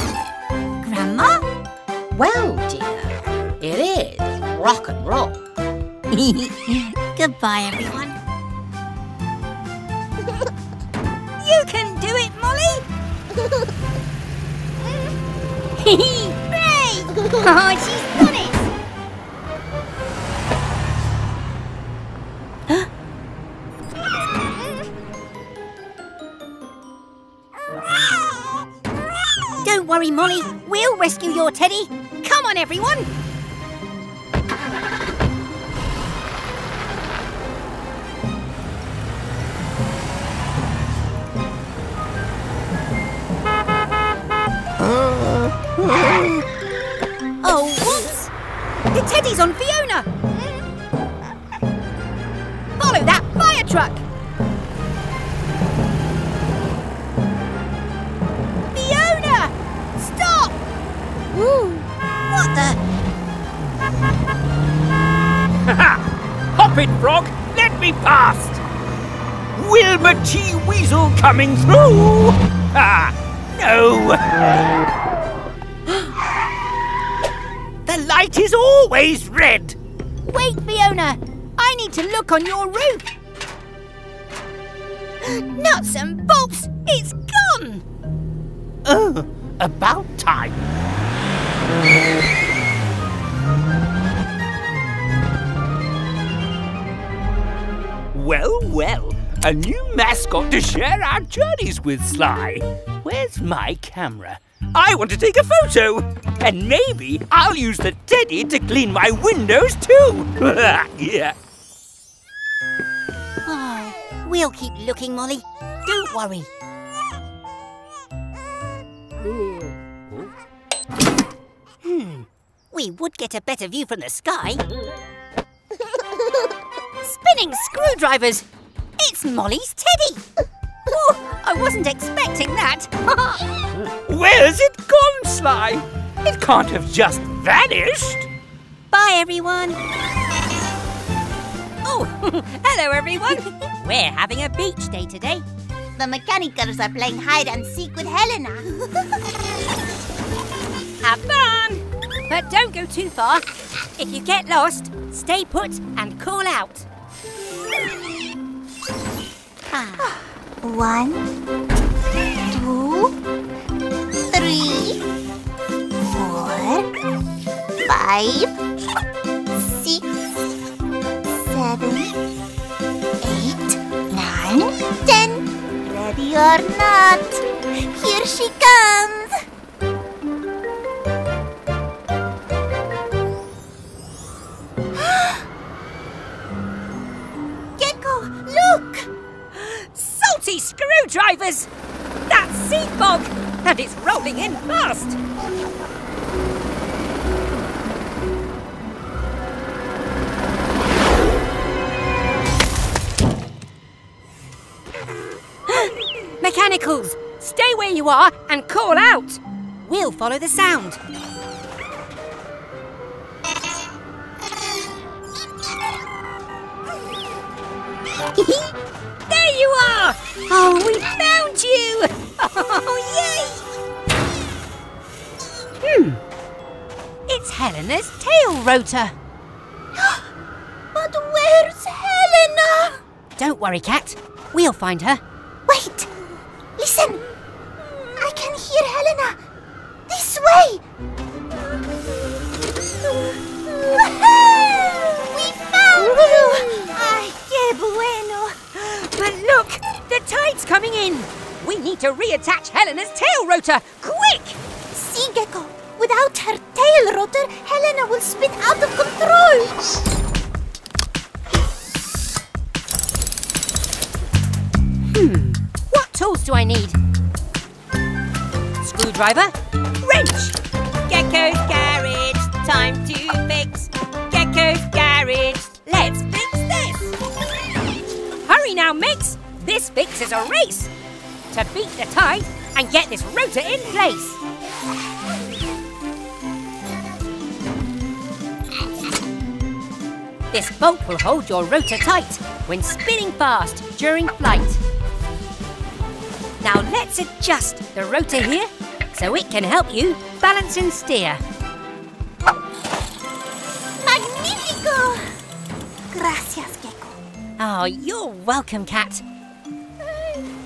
Grandma? Well, dear, it is rock and roll. Goodbye, everyone. You can do it, Molly. Oh, she's done it! Don't worry, Molly. We'll rescue your teddy. Come on, everyone. Teddy's on Fiona. Follow that fire truck. Fiona! Stop! What the? Hop it, Frog! Let me past! Wilma T. Weasel coming through! Ah, no! Light is always red! Wait, Fiona. I need to look on your roof. Nuts and bolts! It's gone! Oh, about time. Well, well, a new mascot to share our journeys with, Sly. Where's my camera? I want to take a photo. And maybe I'll use the teddy to clean my windows too. yeah. Oh, we'll keep looking, Molly. Don't worry. Hmm. We would get a better view from the sky. Spinning screwdrivers! It's Molly's teddy! Oh, I wasn't expecting that. Where's it gone, Sly? It can't have just vanished. Bye, everyone. Oh, hello, everyone. We're having a beach day today. The mechanicals are playing hide and seek with Helena. Have fun! But don't go too far. If you get lost, stay put and call out. Ah. One, two, three, four, five, six, seven, eight, nine, ten. Ready or not, here she comes. Screwdrivers! That's seed bog, and it's rolling in fast. Mechanicals, stay where you are and call out. We'll follow the sound. there you are! Oh, we found you! Oh, yay! Hmm. It's Helena's tail rotor. But where's Helena? Don't worry, Cat. We'll find her. Wait! Listen! I can hear Helena! This way! we found you! Ay, qué bueno! But look! The tide's coming in! We need to reattach Helena's tail rotor! Quick! See, Gecko, without her tail rotor, Helena will spin out of control! Hmm, what tools do I need? Screwdriver, wrench, Gecko's garage, time to fix. Gecko's garage, let's fix this. Hurry now, Mechs! This fix is a race to beat the tide and get this rotor in place. This bolt will hold your rotor tight when spinning fast during flight. Now let's adjust the rotor here so it can help you balance and steer. Magnifico! Gracias, Gecko. Oh, you're welcome, Cat.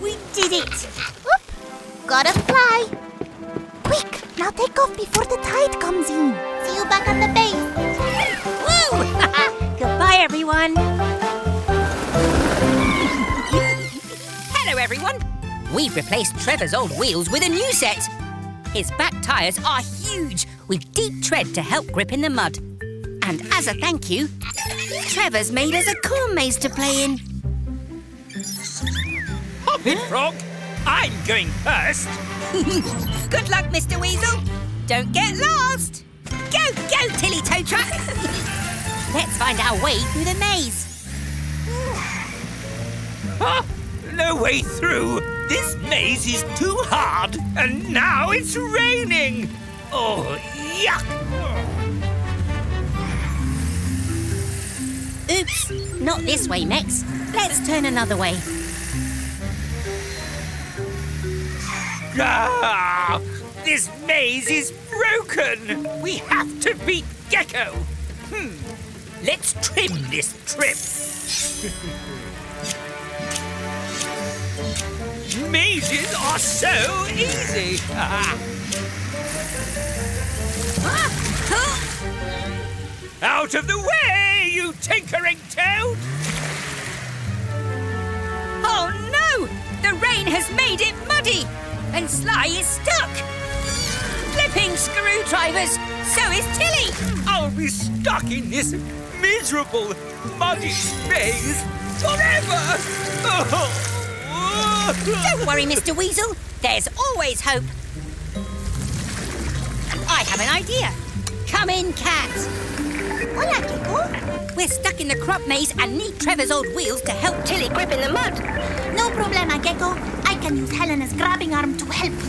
We did it! Whoop! Gotta fly! Quick, now take off before the tide comes in. See you back on the base. Woo! Goodbye, everyone. Hello, everyone. We've replaced Trevor's old wheels with a new set. His back tyres are huge with deep tread to help grip in the mud. And as a thank you, Trevor's made us a corn maze to play in. It, Frog. I'm going first. Good luck, Mr. Weasel. Don't get lost. Go, go, Tilly Tow Truck. Let's find our way through the maze. Huh? No way through. This maze is too hard, and now it's raining. Oh, yuck! Oops, not this way, Mechs. Let's turn another way. Ah, this maze is broken. We have to beat Gecko. Hmm. Let's trim this trip. Mazes are so easy. Out of the way, you tinkering toad! Oh no! The rain has made it muddy, and Sly is stuck. Flipping screwdrivers. So is Tilly. I'll be stuck in this miserable, muddy space forever! Don't worry, Mr. Weasel. There's always hope. I have an idea. Come in, Cat. Hola, Gecko. We're stuck in the crop maze and need Trevor's old wheels to help Tilly grip in the mud. No problema, Gecko. I can use Helena's grabbing arm to help you.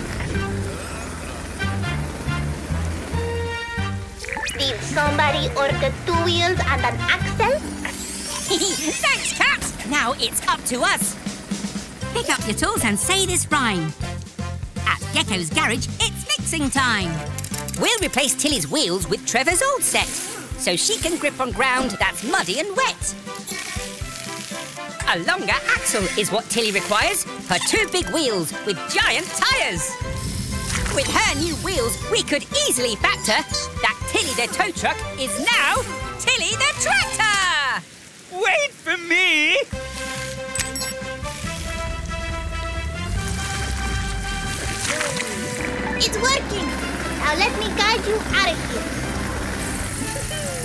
Did somebody order two wheels and an axle? Thanks, Cat. Now it's up to us. Pick up your tools and say this rhyme. At Gecko's garage, it's fixing time. We'll replace Tilly's wheels with Trevor's old set, so she can grip on ground that's muddy and wet. A longer axle is what Tilly requires for two big wheels with giant tyres. With her new wheels, we could easily factor that Tilly the tow truck is now Tilly the tractor! Wait for me! It's working. Now let me guide you out of here.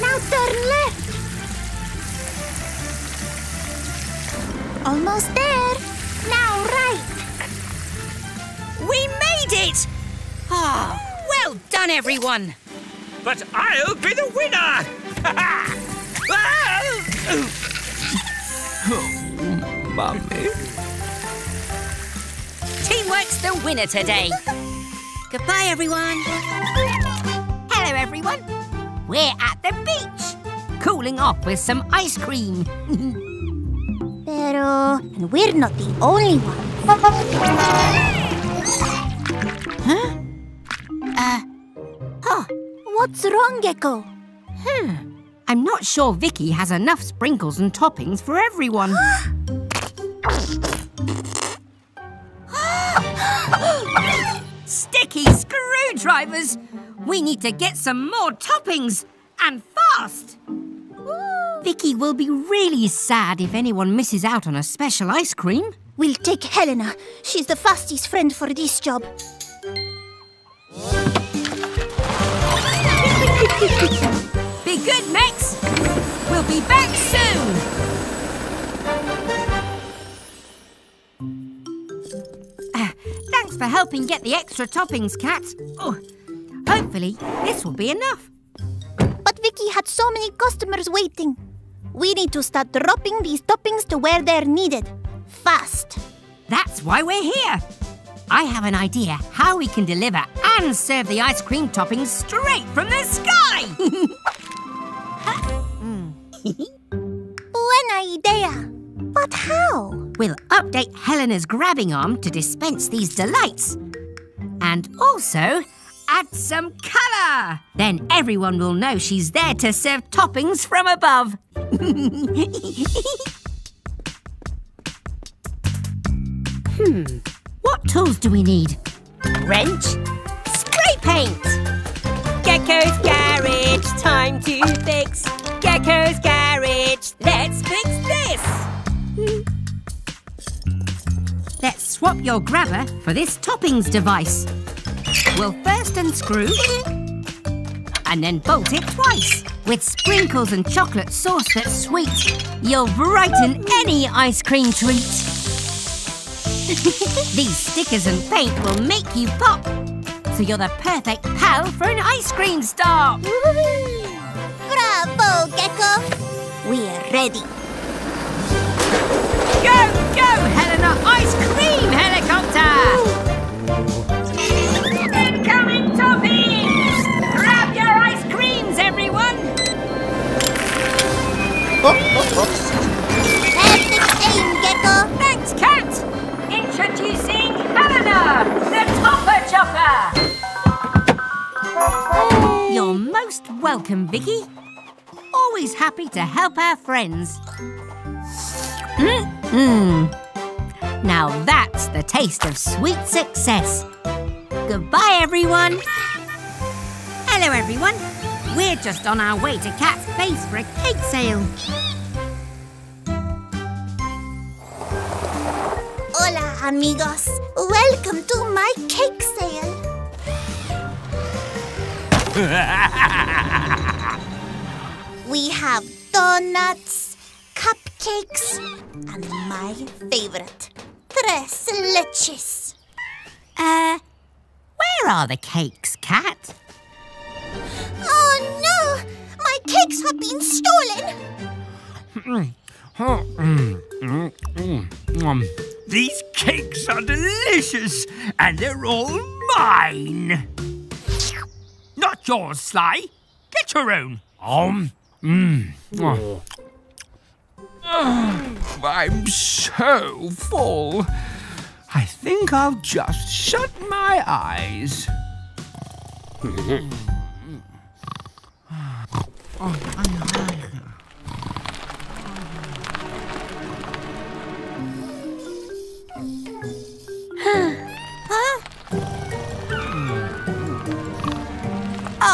Now turn left. Almost there. Now right. We made it! Ah, well done, everyone. But I'll be the winner! oh, Mummy. Teamwork's the winner today. Goodbye, everyone. Hello, everyone. We're at the beach, cooling off with some ice cream. Pero and we're not the only ones. huh? Uh, Huh? What's wrong, Gecko? Hmm. I'm not sure Vicky has enough sprinkles and toppings for everyone. Sticky screwdrivers! We need to get some more toppings and fast! Vicky will be really sad if anyone misses out on a special ice cream. We'll take Helena. She's the fastest friend for this job. Be good, Mechs! We'll be back soon! Uh, thanks for helping get the extra toppings, Cat. Oh, hopefully, this will be enough. Vicky had so many customers waiting. We need to start dropping these toppings to where they're needed. Fast. That's why we're here. I have an idea how we can deliver and serve the ice cream toppings straight from the sky. Buena idea. But how? we'll update Helena's grabbing arm to dispense these delights. And also add some colour. Then everyone will know she's there to serve toppings from above. hmm. What tools do we need? Wrench, spray paint. Gecko's garage, time to fix. Gecko's garage, let's fix this. Let's swap your grabber for this toppings device. We'll first unscrew and then bolt it twice. With sprinkles and chocolate sauce that's sweet, you'll brighten any ice cream treat. These stickers and paint will make you pop. So you're the perfect pal for an ice cream star. Bravo, Gecko. We're ready. Go, welcome, Vicky. Always happy to help our friends. Mmm. Now that's the taste of sweet success. Goodbye, everyone. Hello, everyone. We're just on our way to Cat's Base for a cake sale. Hola, amigos. Welcome to my cake sale. We have donuts, cupcakes, and my favorite, tres leches. Uh, where are the cakes, Cat? Oh no! My cakes have been stolen! These cakes are delicious, and they're all mine. Not yours, Sly. Get your own. Um. Mm. Oh. I'm so full. I think I'll just shut my eyes.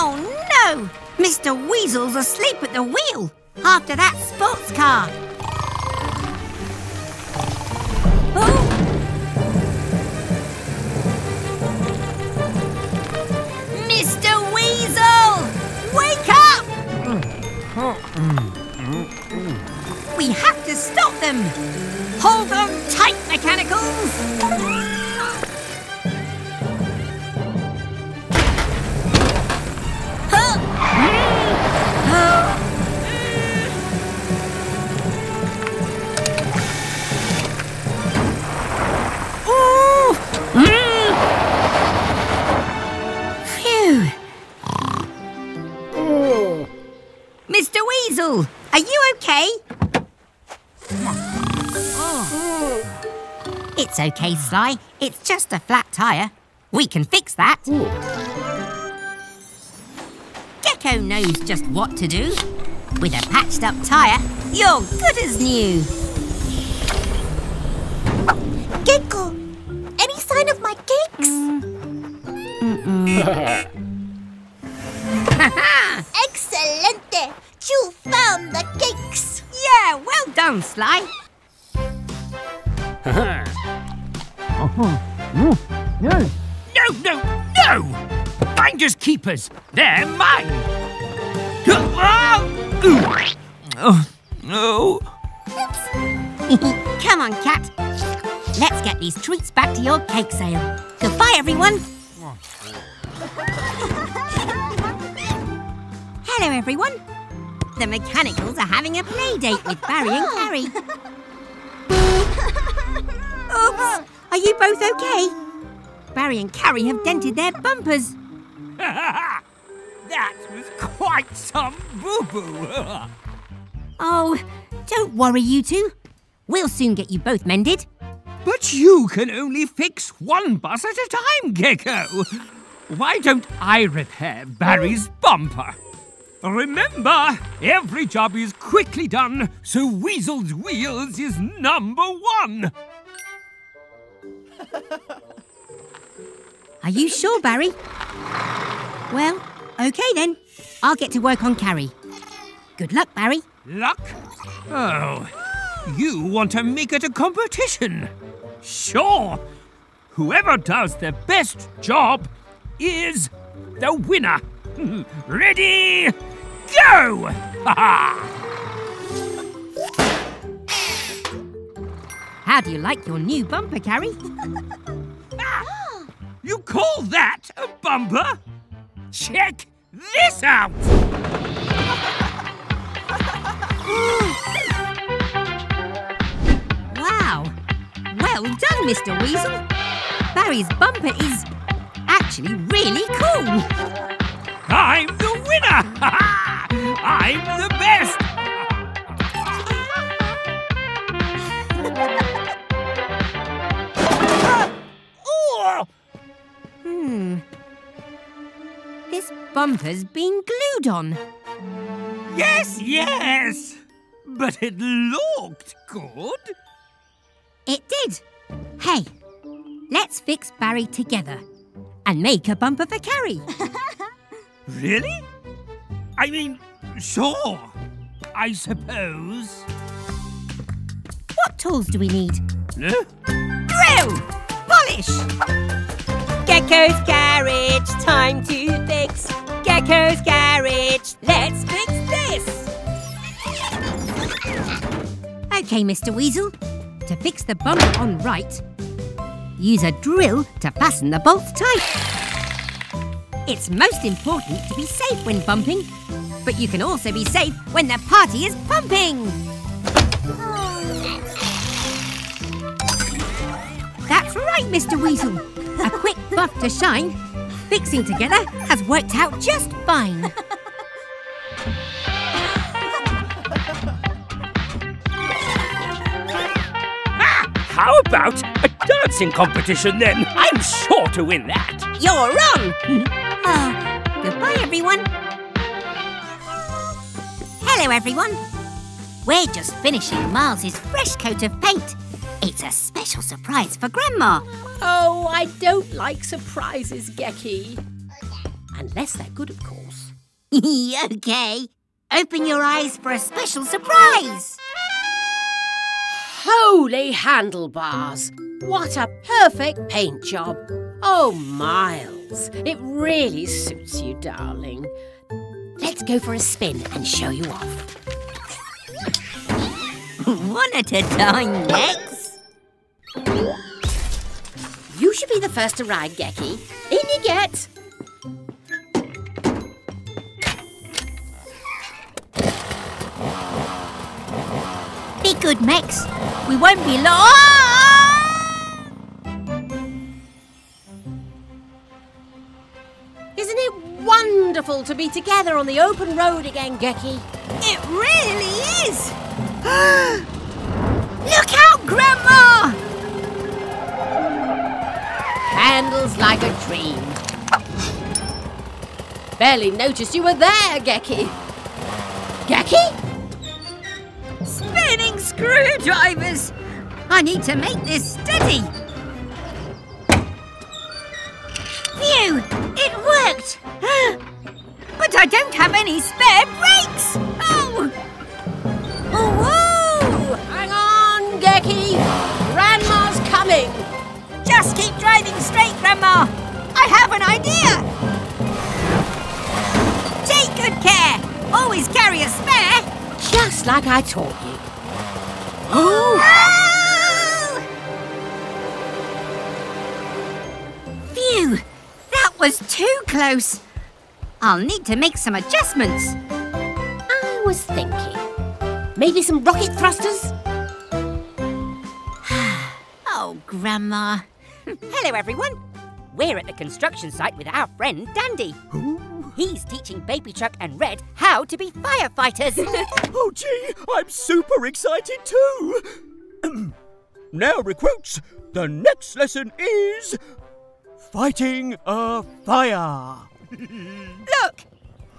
Oh no! Mr. Weasel's asleep at the wheel after that sports car. Oh! Mr. Weasel! Wake up! We have to stop them! Hold on tight, mechanicals! Mr. Weasel, are you okay? Oh. It's okay, Sly. It's just a flat tyre. We can fix that. Gecko knows just what to do. With a patched up tyre, you're good as new. Gecko, any sign of my cakes? Excelente! You found the cakes! Yeah, well done, Sly. Uh-huh. Uh-huh. Mm, no, no, no! Finders keepers. They're mine. Oh, no. Come on, Cat. Let's get these treats back to your cake sale. Goodbye, everyone. Oh. Hello, everyone. The Mechanicals are having a play date with Barry and Carrie. Oops! Are you both okay? Barry and Carrie have dented their bumpers. that was quite some boo-boo. Oh, don't worry, you two. We'll soon get you both mended. But you can only fix one bus at a time, Gecko. Why don't I repair Barry's bumper? Remember, every job is quickly done, so Weasel's Wheels is number one. Are you sure, Barry? Well, okay then. I'll get to work on Carrie. Good luck, Barry. Luck? Oh, you want to make it a competition? Sure. Whoever does the best job is the winner. Ready? Go! How do you like your new bumper, Carrie? Ah, you call that a bumper? Check this out! Wow. Well done, Mr. Weasel. Barry's bumper is actually really cool. I'm the winner! I'm the best! Oh! Hmm. This bumper's been glued on. Yes, yes! But it looked good. It did. Hey, let's fix Barry together and make a bumper for Carrie. Really? I mean, sure. I suppose. What tools do we need? Huh? Drill! Polish! Gecko's garage, time to fix. Gecko's garage. Let's fix this. OK, Mr Weasel. To fix the bump on right, use a drill to fasten the bolts tight. It's most important to be safe when bumping, but you can also be safe when the party is pumping. That's right, Mr Weasel. A quick buff to shine. Fixing together has worked out just fine. How about a dancing competition then? I'm sure to win that. You're wrong. Ah, goodbye, everyone. Hello, everyone. We're just finishing Miles's fresh coat of paint. It's a special surprise for Grandma. Oh, I don't like surprises, Gecky. Unless they're good, of course. okay. Open your eyes for a special surprise. Holy handlebars! What a perfect paint job. Oh, Miles, it really suits you, darling. Let's go for a spin and show you off. One at a time, Mechs. You should be the first to ride, Gecky. In you get. Be good, Mechs. We won't be long. Isn't it wonderful to be together on the open road again, Gecky? It really is. Look out, Grandma! Handles like a dream. Barely noticed you were there, Gecky. Gecky? Spinning screwdrivers. I need to make this steady. I don't have any spare brakes. Oh! Oh! whoa! Hang on, Gecky. Grandma's coming. Just keep driving straight, Grandma. I have an idea. Take good care. Always carry a spare. Just like I taught you. Oh! Phew! That was too close. I'll need to make some adjustments. I was thinking. Maybe some rocket thrusters? Oh, Grandma. Hello, everyone. We're at the construction site with our friend Dandy. He's teaching Baby Truck and Red how to be firefighters. Oh, gee, I'm super excited too. now, recruits, the next lesson is fighting a fire. Look!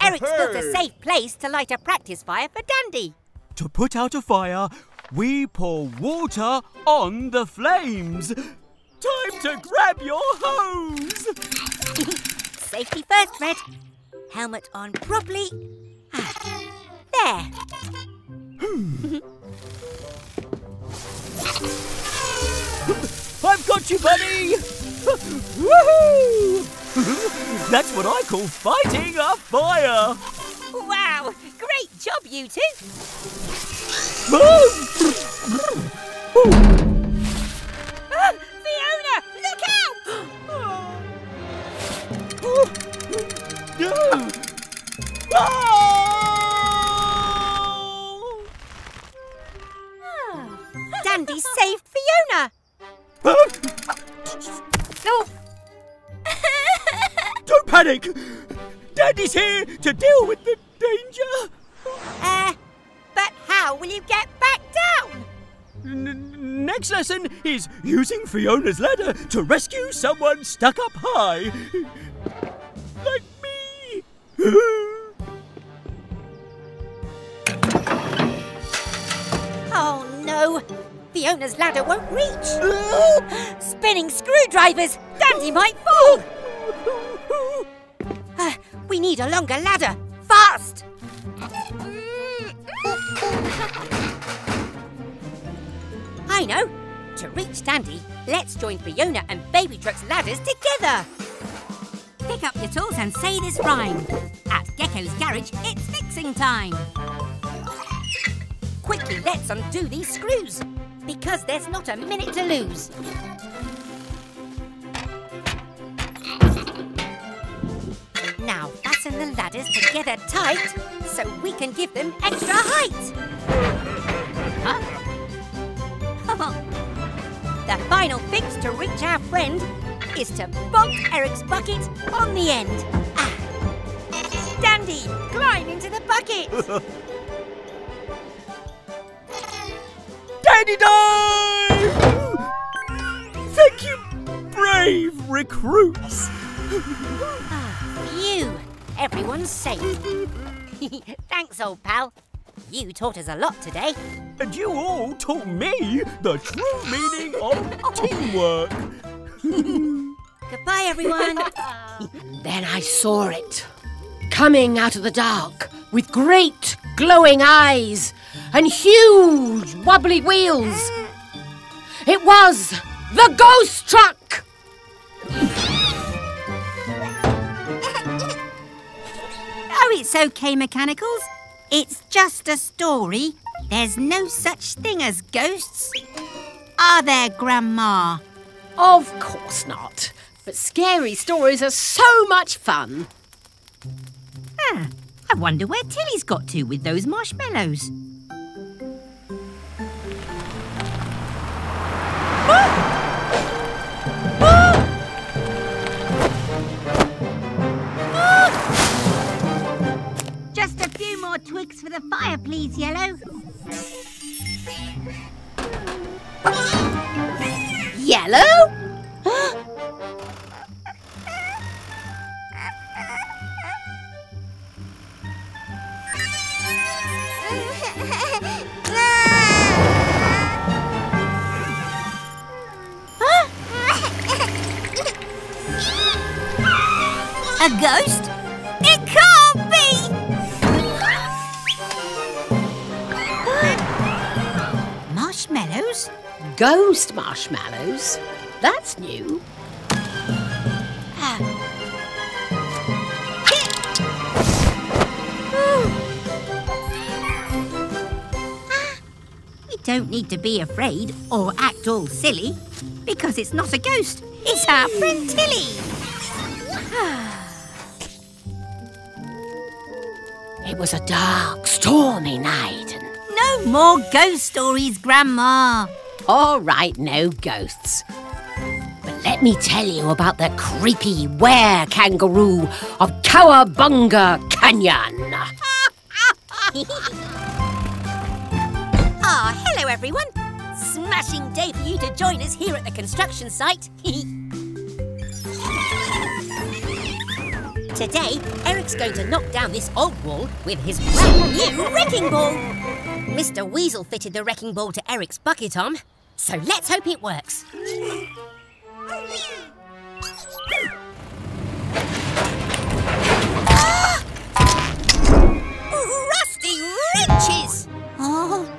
Eric's built a safe place to light a practice fire for Dandy. To put out a fire, we pour water on the flames. Time to grab your hose. Safety first, Red. Helmet on properly. Ah, there. I've got you, buddy. Woohoo! That's what I call fighting a fire. Wow! Great job, you two. Ah, Fiona, look out! No! Oh! Dandy saved Fiona. No, Don't panic! Dandy's here to deal with the danger. Uh, but how will you get back down? N- next lesson is using Fiona's ladder to rescue someone stuck up high. Like me. Oh no! Fiona's ladder won't reach. Spinning screwdrivers. Dandy might fall. Uh, we need a longer ladder. Fast! I know. To reach Dandy, let's join Fiona and Baby Truck's ladders together. Pick up your tools and say this rhyme. At Gecko's garage, it's fixing time. Quickly, let's undo these screws. Because there's not a minute to lose. Now fasten the ladders together tight so we can give them extra height. Huh? the final fix to reach our friend is to bolt Eric's bucket on the end. Ah. Dandy, climb into the bucket. Dandy dive! Thank you, brave recruits. Ah, Phew, everyone's safe. Thanks, old pal. You taught us a lot today. And you all taught me the true meaning of teamwork. Goodbye, everyone. Then I saw it, coming out of the dark with great glowing eyes and huge wobbly wheels. It was the ghost truck! oh, it's okay, Mechanicals. It's just a story. There's no such thing as ghosts. Are there, Grandma? Of course not. But scary stories are so much fun. Ah, I wonder where Tilly's got to with those marshmallows. Just a few more twigs for the fire, please, Yellow. Yellow? A ghost? It can't be! Marshmallows? Ghost marshmallows? That's new. Ah. Ah. You don't need to be afraid or act all silly because it's not a ghost. It's our friend Tilly. Ah. It was a dark, stormy night, and No more ghost stories, Grandma. all right, no ghosts. But let me tell you about the creepy were kangaroo of Cowabunga Canyon. Ah, hello everyone. Smashing day for you to join us here at the construction site. Today, Eric's going to knock down this old wall with his brand new wrecking ball. Mr. Weasel fitted the wrecking ball to Eric's bucket arm, so let's hope it works. Rusty wrenches! Oh.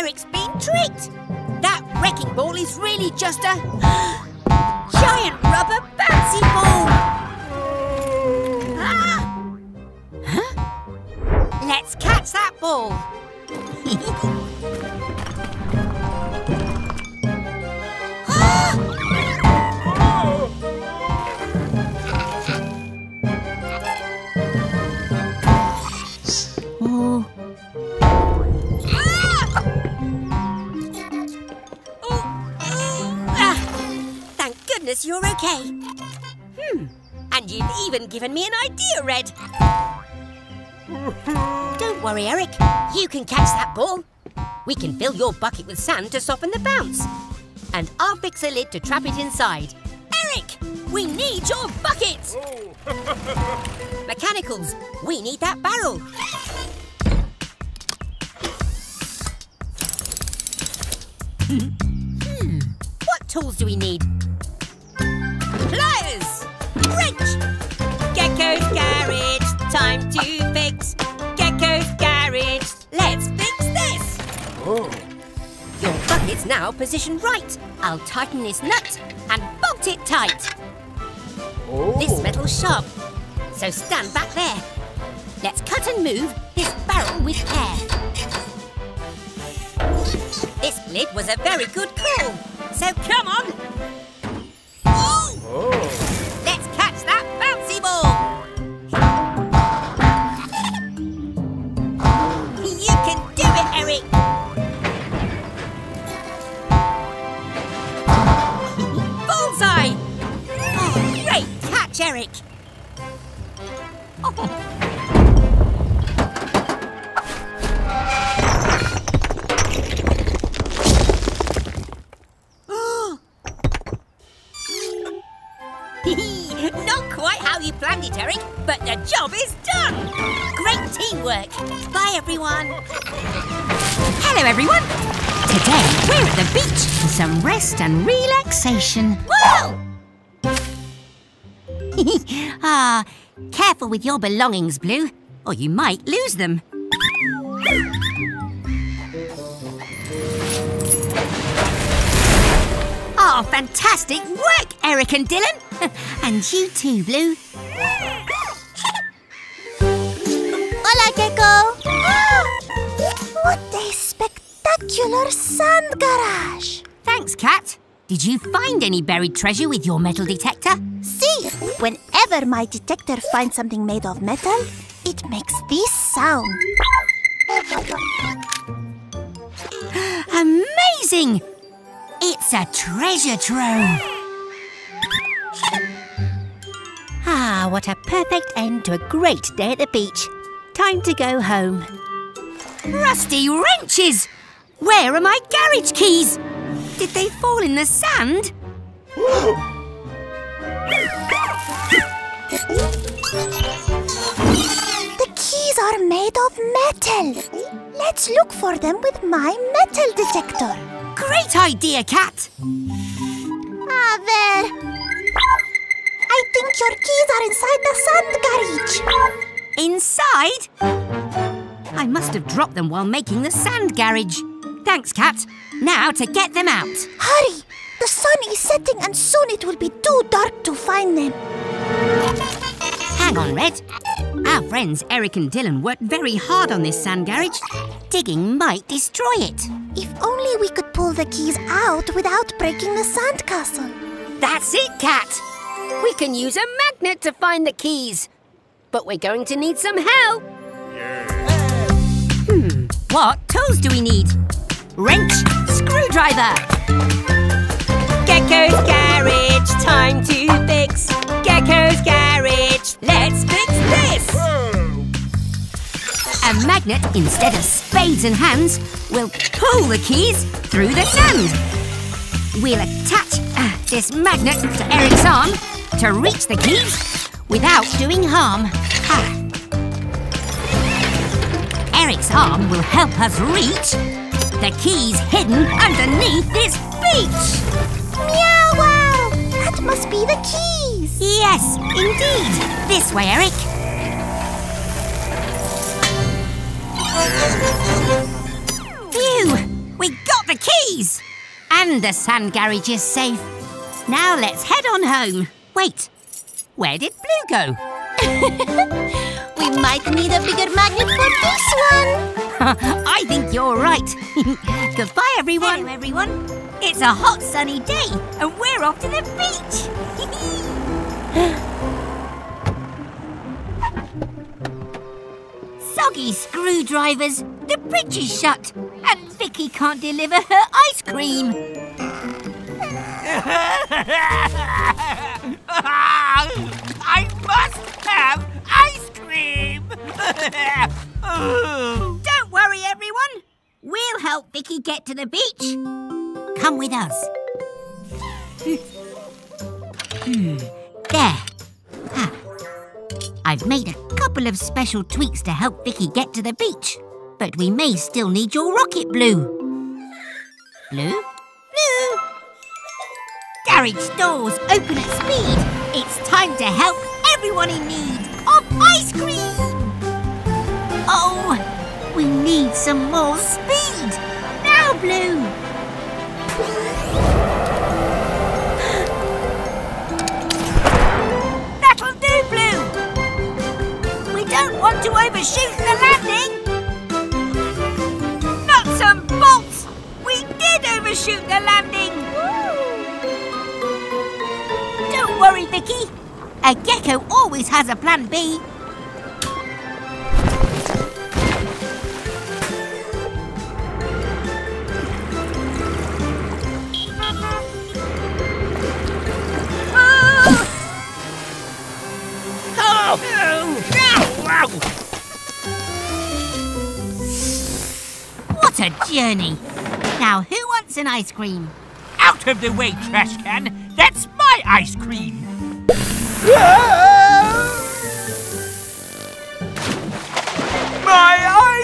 Eric's been tricked! That wrecking ball is really just a giant rubber bouncy ball! Ah! Huh? Let's catch that ball! goodness you're okay. Hmm. And you've even given me an idea, Red. Don't worry, Eric. You can catch that ball. We can fill your bucket with sand to soften the bounce. And I'll fix a lid to trap it inside. Eric, we need your bucket! Mechanicals, we need that barrel. Hmm, what tools do we need? Pliers! Wrench! Gecko's garage, time to fix. Gecko's garage, let's fix this! Oh. It's now positioned right. I'll tighten this nut and bolt it tight. Oh. This metal's sharp, so stand back there. Let's cut and move this barrel with care. This lid was a very good call, so come on. And relaxation. Whoa! ah, careful with your belongings, Blue, or you might lose them. Oh, fantastic work, Eric and Dylan. and you too, Blue. Hola, Gecko! what a spectacular sand garage! Thanks, Cat. Did you find any buried treasure with your metal detector? See, whenever my detector finds something made of metal, it makes this sound. Amazing! It's a treasure trove. Ah, what a perfect end to a great day at the beach. Time to go home. Rusty wrenches! Where are my garage keys? Did they fall in the sand? The keys are made of metal. Let's look for them with my metal detector. Great idea, Cat. Ah, there. I think your keys are inside the sand garage. Inside? I must have dropped them while making the sand garage. Thanks, Cat. Now to get them out. Hurry! The sun is setting and soon it will be too dark to find them. Hang on, Red. Our friends Eric and Dylan worked very hard on this sand garage. Digging might destroy it. If only we could pull the keys out without breaking the sandcastle. That's it, Cat. We can use a magnet to find the keys. But we're going to need some help. Hmm, what tools do we need? Wrench, screwdriver. Gecko's Garage, time to fix. Gecko's Garage, let's fix this. A magnet instead of spades and hands will pull the keys through the sand. We'll attach uh, this magnet to Eric's arm to reach the keys without doing harm. Ha. Eric's arm will help us reach the keys hidden underneath this beach. Meow wow! That must be the keys. Yes, indeed. This way, Eric. Phew! We got the keys! And the sand garage is safe. Now let's head on home. Wait, where did Blue go? We might need a bigger magnet for this one. I think you're right. Goodbye, everyone. Hello, everyone. It's a hot, sunny day, and we're off to the beach. Soggy screwdrivers. The bridge is shut, and Vicky can't deliver her ice cream. I must have cream! Don't worry, everyone. We'll help Vicky get to the beach. Come with us. There. Ah. I've made a couple of special tweaks to help Vicky get to the beach. But we may still need your rocket, Blue. Blue? Blue! Garage doors open at speed. It's time to help everyone in need ice cream. Oh, we need some more speed. Now, Blue. That'll do, Blue! We don't want to overshoot the landing! Nuts and bolts! We did overshoot the landing! Don't worry, Vicky. A gecko always has a plan B. What a journey! Now, who wants an ice cream? Out of the way, trash can! That's my ice cream! My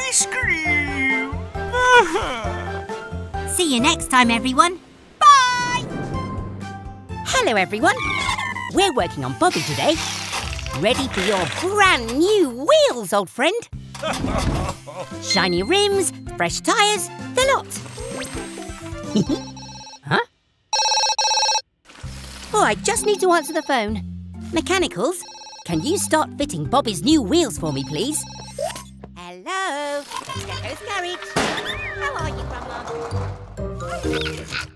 ice cream! Uh-huh. See you next time, everyone. Bye! Hello, everyone. We're working on Bobby today. Ready for your brand new wheels, old friend. Shiny rims, fresh tyres, the lot. huh? Oh, I just need to answer the phone. Mechanicals, can you start fitting Bobby's new wheels for me, please? Hello, Gecko's Garage. How are you, Grandma?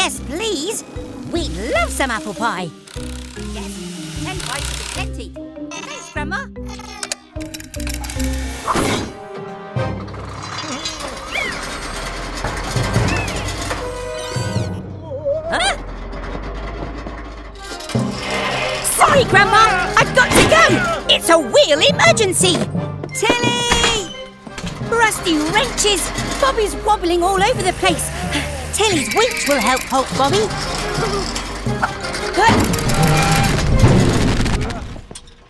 Yes, please. We'd love some apple pie. Yes, ten pies would be plenty. Thanks, Grandma. Huh? Sorry, Grandma. I've got to go. It's a wheel emergency. Tilly! Rusty wrenches. Bobby's wobbling all over the place. Tilly's winch will help halt Bobby.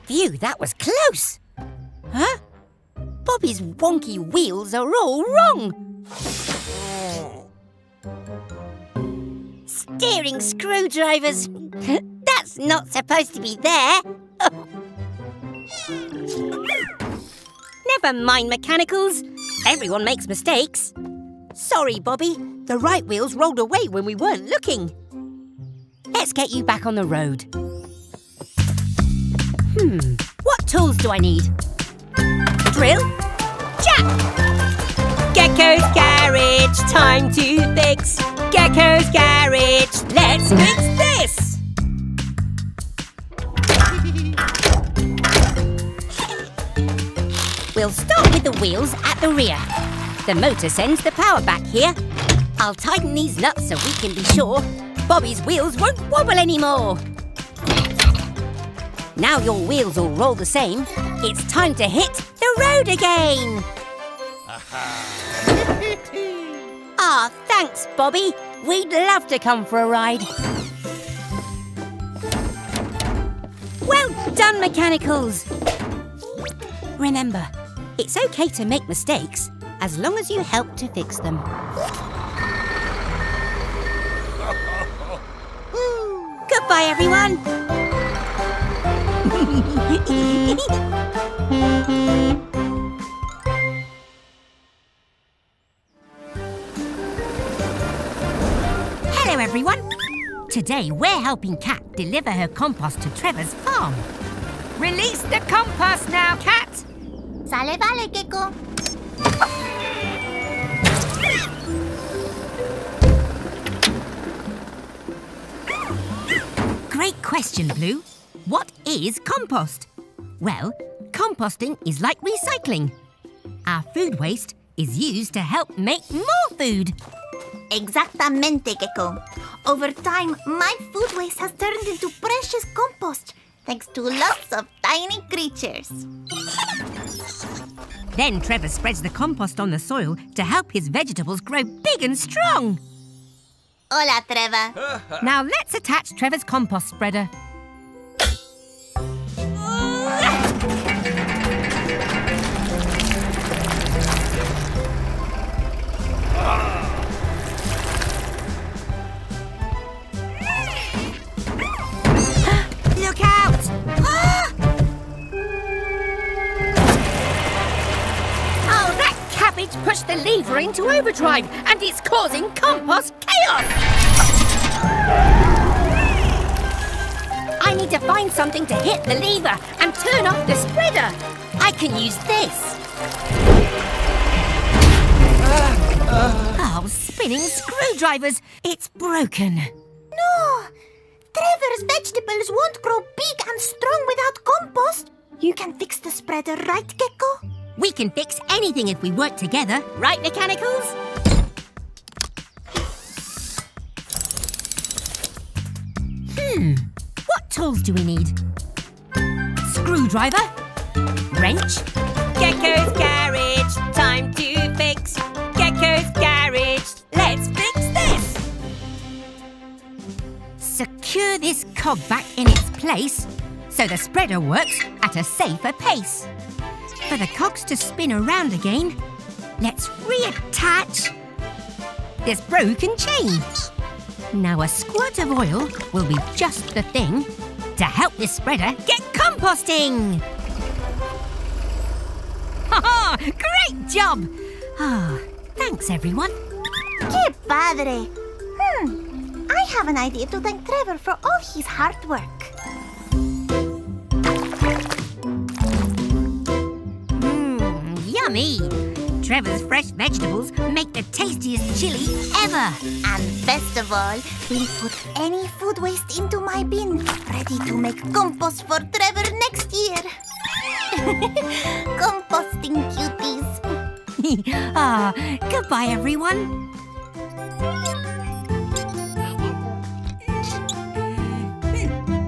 Phew, that was close. Huh? Bobby's wonky wheels are all wrong. Steering screwdrivers. That's not supposed to be there. Never mind, mechanicals. Everyone makes mistakes. Sorry, Bobby. The right wheels rolled away when we weren't looking. Let's get you back on the road. Hmm, what tools do I need? Drill? Jack! Gecko's Garage, time to fix. Gecko's Garage, let's fix this! We'll start with the wheels at the rear. The motor sends the power back here. I'll tighten these nuts so we can be sure Bobby's wheels won't wobble anymore. Now your wheels all roll the same, it's time to hit the road again. Ah, thanks, Bobby. We'd love to come for a ride. Well done, Mechanicals. Remember, it's okay to make mistakes as long as you help to fix them. Goodbye, everyone. Hello, everyone. Today we're helping Cat deliver her compost to Trevor's farm. Release the compost now, Cat. Sale vale, Gecko. Great question, Blue. What is compost? Well, composting is like recycling. Our food waste is used to help make more food. Exactamente, Gecko. Over time, my food waste has turned into precious compost thanks to lots of tiny creatures. Then Trevor spreads the compost on the soil to help his vegetables grow big and strong. Hola, Trevor. Now let's attach Trevor's compost spreader. Pushed the lever into overdrive and it's causing compost chaos! I need to find something to hit the lever and turn off the spreader. I can use this. Oh, spinning screwdrivers! It's broken. No! Trevor's vegetables won't grow big and strong without compost. You can fix the spreader, right, Gecko? We can fix anything if we work together. Right, Mechanicals? Hmm. What tools do we need? Screwdriver? Wrench? Gecko's Garage, time to fix. Gecko's Garage, let's fix this. Secure this cog back in its place so the spreader works at a safer pace. For the cogs to spin around again, let's reattach this broken chain. Now a squirt of oil will be just the thing to help this spreader get composting. Ha! Great job! Ah, thanks everyone. Que padre! Hmm, I have an idea to thank Trevor for all his hard work. Yummy! Trevor's fresh vegetables make the tastiest chili ever. And best of all, we'll put any food waste into my bin, ready to make compost for Trevor next year. Composting cuties. ah, goodbye everyone.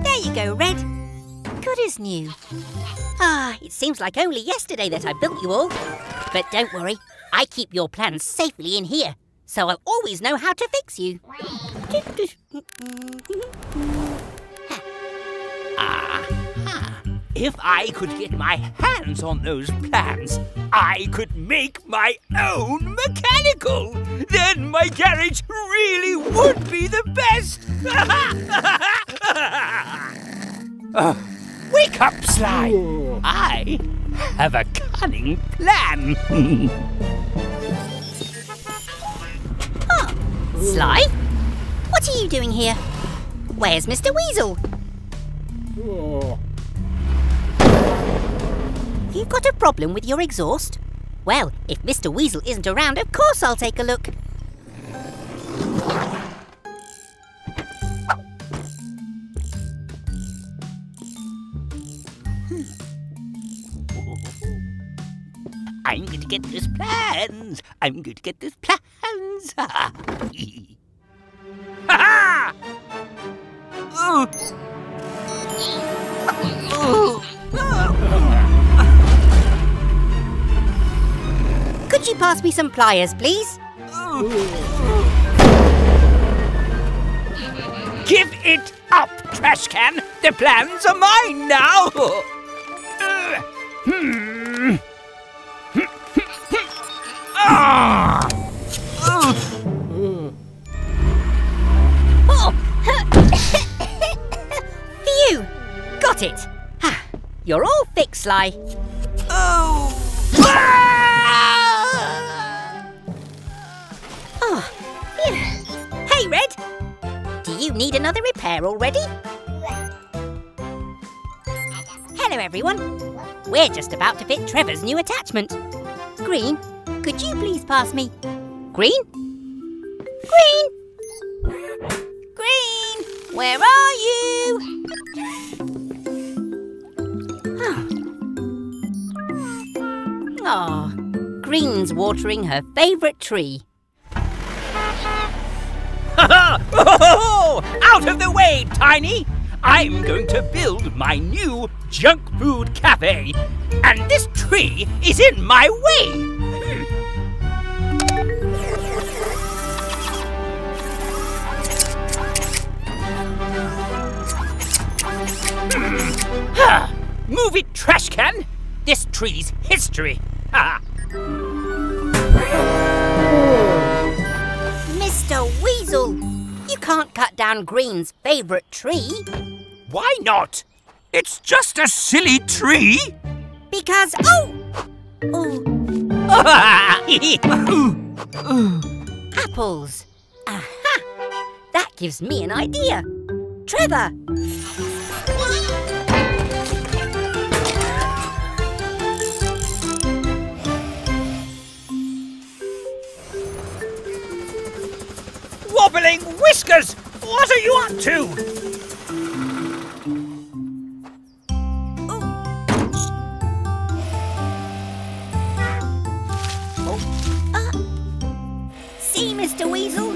There you go, Red. Good as new. Ah, it seems like only yesterday that I built you all. But don't worry, I keep your plans safely in here, so I'll always know how to fix you. Aha! If I could get my hands on those plans, I could make my own mechanical. Then my garage really would be the best. Uh, wake up, Sly. I have a cunning plan. Sly? What are you doing here? Where's Mr. Weasel? You've got a problem with your exhaust? Well, if Mr. Weasel isn't around, of course I'll take a look. I'm going to get those plans. I'm going to get those plans. Ha ha! Oh. Oh. Could you pass me some pliers, please? Give it up, trash can. The plans are mine now. Hmm. Ah! Phew! Got it! Ha! You're all fixed, Sly. Oh! Oh. Hey, Red! Do you need another repair already? Hello, everyone. We're just about to fit Trevor's new attachment. Green, could you please pass me? Green? Green! Green! Where are you? Oh, Green's watering her favourite tree. Out of the way, Tiny! I'm going to build my new junk food cafe, and this tree is in my way. Ha! Move it, trash can! This tree's history. Ha! Mr. Weasel, you can't cut down Green's favourite tree Why not? It's just a silly tree. because. Oh! Oh, Apples. Aha! That gives me an idea. Trevor! Wobbling whiskers! What are you up to? Oh. See, Mr. Weasel?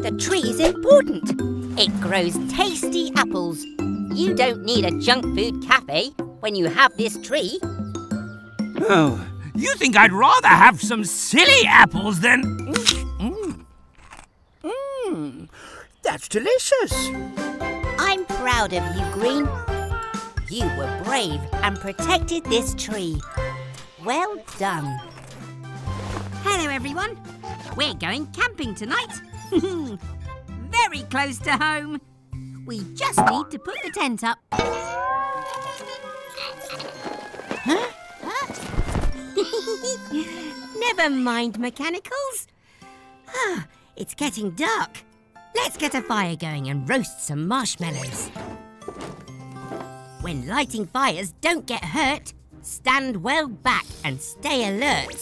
The tree's important. It grows tasty apples. You don't need a junk food cafe when you have this tree. Oh, you think I'd rather have some silly apples than. that's delicious. I'm proud of you, Green. You were brave and protected this tree. Well done. Hello, everyone. We're going camping tonight. Very close to home. We just need to put the tent up. Never mind, mechanicals. Ah, it's getting dark. Let's get a fire going and roast some marshmallows. When lighting fires, don't get hurt. Stand well back and stay alert.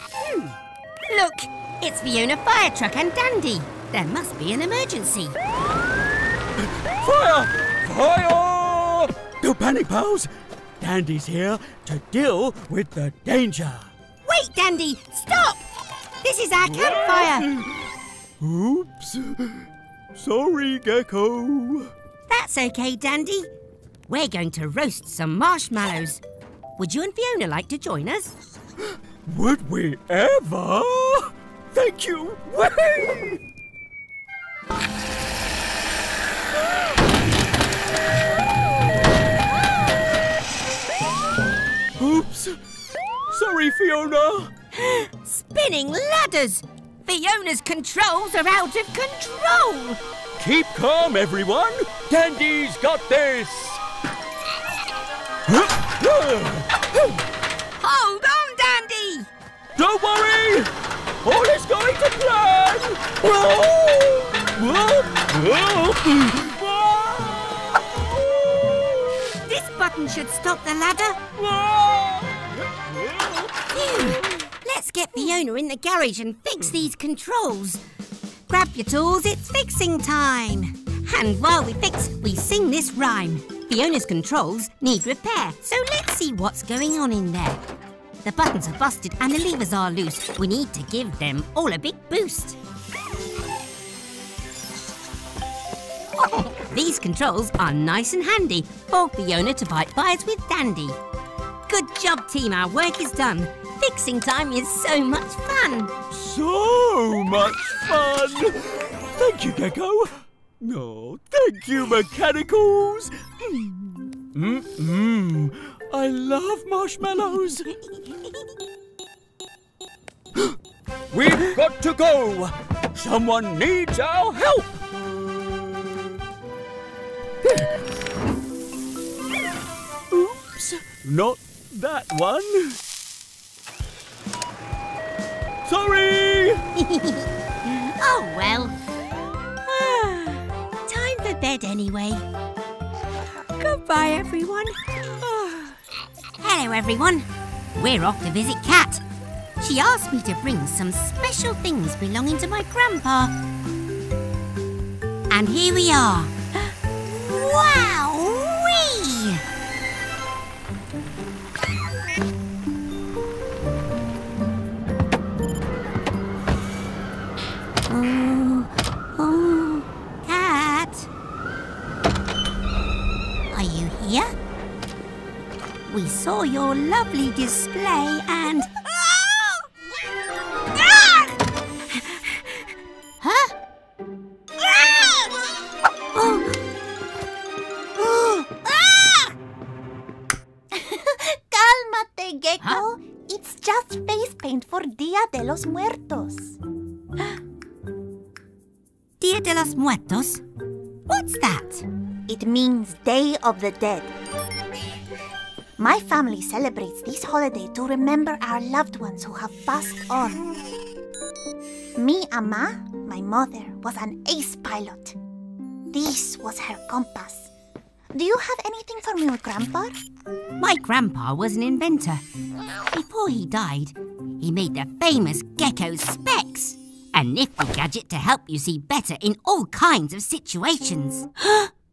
Hmm. Look, it's Fiona Fire Truck and Dandy. There must be an emergency. Fire! Fire! Don't panic, pals. Dandy's here to deal with the danger. Wait, Dandy, stop! This is our campfire. Oops. Sorry, Gecko. That's okay, Dandy. We're going to roast some marshmallows. Would you and Fiona like to join us? Would we ever? Thank you. Whee! Oops. Sorry, Fiona. Spinning ladders! Fiona's controls are out of control! Keep calm, everyone. Dandy's got this. Hold on, Dandy! Don't worry. All is going to plan. This button should stop the ladder. Phew. Let's get Fiona in the garage and fix these controls. Grab your tools, it's fixing time. And while we fix, we sing this rhyme. Fiona's controls need repair, so let's see what's going on in there. The buttons are busted and the levers are loose. We need to give them all a big boost. These controls are nice and handy for Fiona to fight fires with Dandy. Good job, team. Our work is done. Fixing time is so much fun. So much fun. Thank you, Gecko. No, thank you, Mechanicals. Mmm, I love marshmallows. We've got to go. Someone needs our help. Oops, not that one. Sorry! Oh, well. Ah, Time for bed anyway. Goodbye, everyone. Hello, everyone. We're off to visit Cat. She asked me to bring some special things belonging to my grandpa. And here we are. Wow-wee! Saw your lovely display and. Huh? Oh. Oh. Cálmate, Gecko. Huh? It's just face paint for Dia de los Muertos. Dia de los Muertos? What's that? It means Day of the Dead. My family celebrates this holiday to remember our loved ones who have passed on. Me Ama, my mother, was an ace pilot. This was her compass. Do you have anything for me, Grandpa? My grandpa was an inventor. Before he died, he made the famous gecko specs, a nifty gadget to help you see better in all kinds of situations.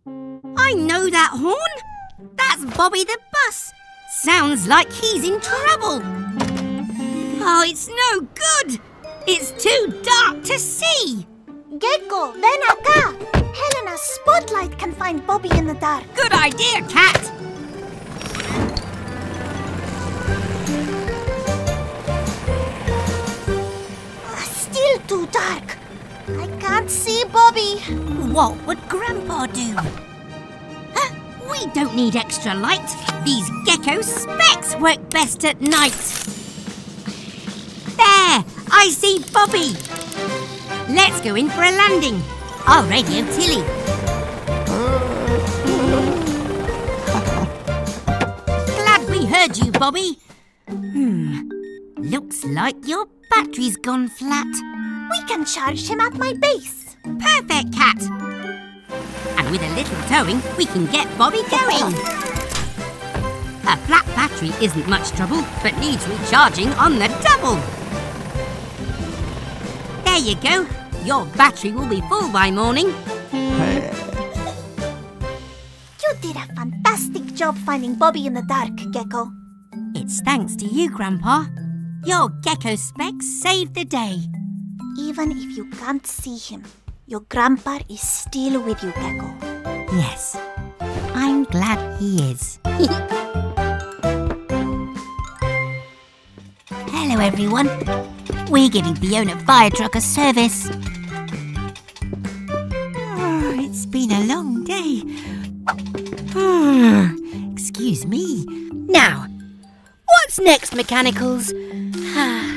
I know that horn! That's Bobby the bus! Sounds like he's in trouble! Oh, it's no good! It's too dark to see! Gecko, ven acá! Helena's spotlight can find Bobby in the dark. Good idea, Cat! Ah, Still too dark. I can't see Bobby. What would Grandpa do? We don't need extra light. These gecko specs work best at night. There! I see Bobby! Let's go in for a landing. I'll radio Tilly. Glad we heard you, Bobby. Hmm. Looks like your battery's gone flat. We can charge him at my base. Perfect, Cat. And with a little towing, we can get Bobby going. A flat battery isn't much trouble, but needs recharging on the double. There you go. Your battery will be full by morning. You did a fantastic job finding Bobby in the dark, Gecko. It's thanks to you, Grandpa. Your gecko specs saved the day. Even if you can't see him, your grandpa is still with you, Gecko. Yes, I'm glad he is. Hello, everyone. We're giving Fiona Fire Truck a service. Oh, it's been a long day. Oh, excuse me. Now, what's next, Mechanicals?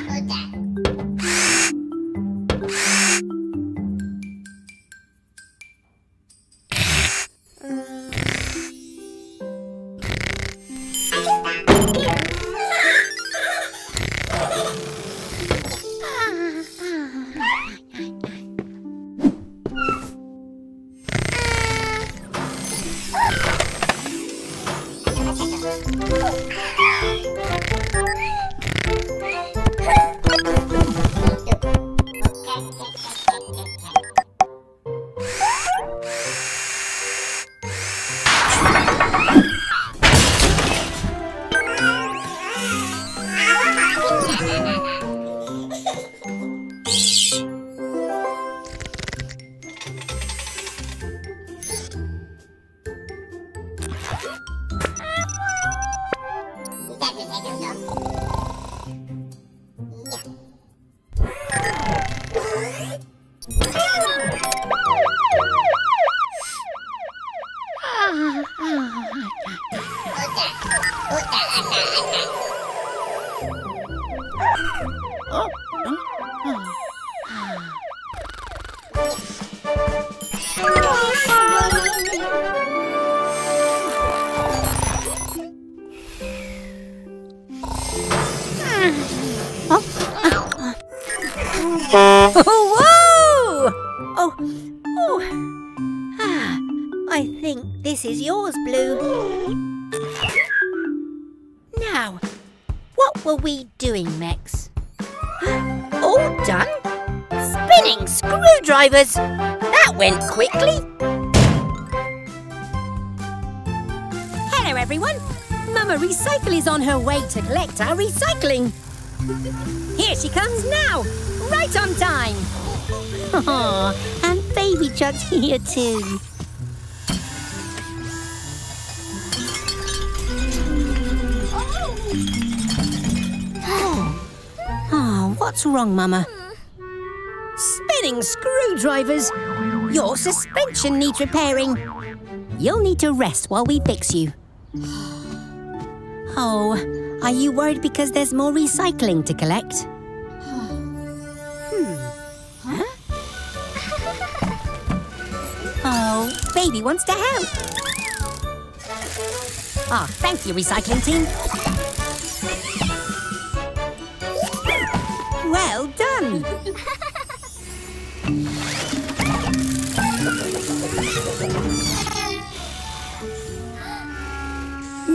That went quickly. Hello, everyone. Mama Recycle is on her way to collect our recycling. Here she comes now, right on time. Aw, and Baby Chug's here too. Oh, what's wrong, Mama? Screwdrivers! Your suspension needs repairing. You'll need to rest while we fix you. Oh, are you worried because there's more recycling to collect? Hmm. Huh? Oh, baby wants to help. Ah, thank you, recycling team.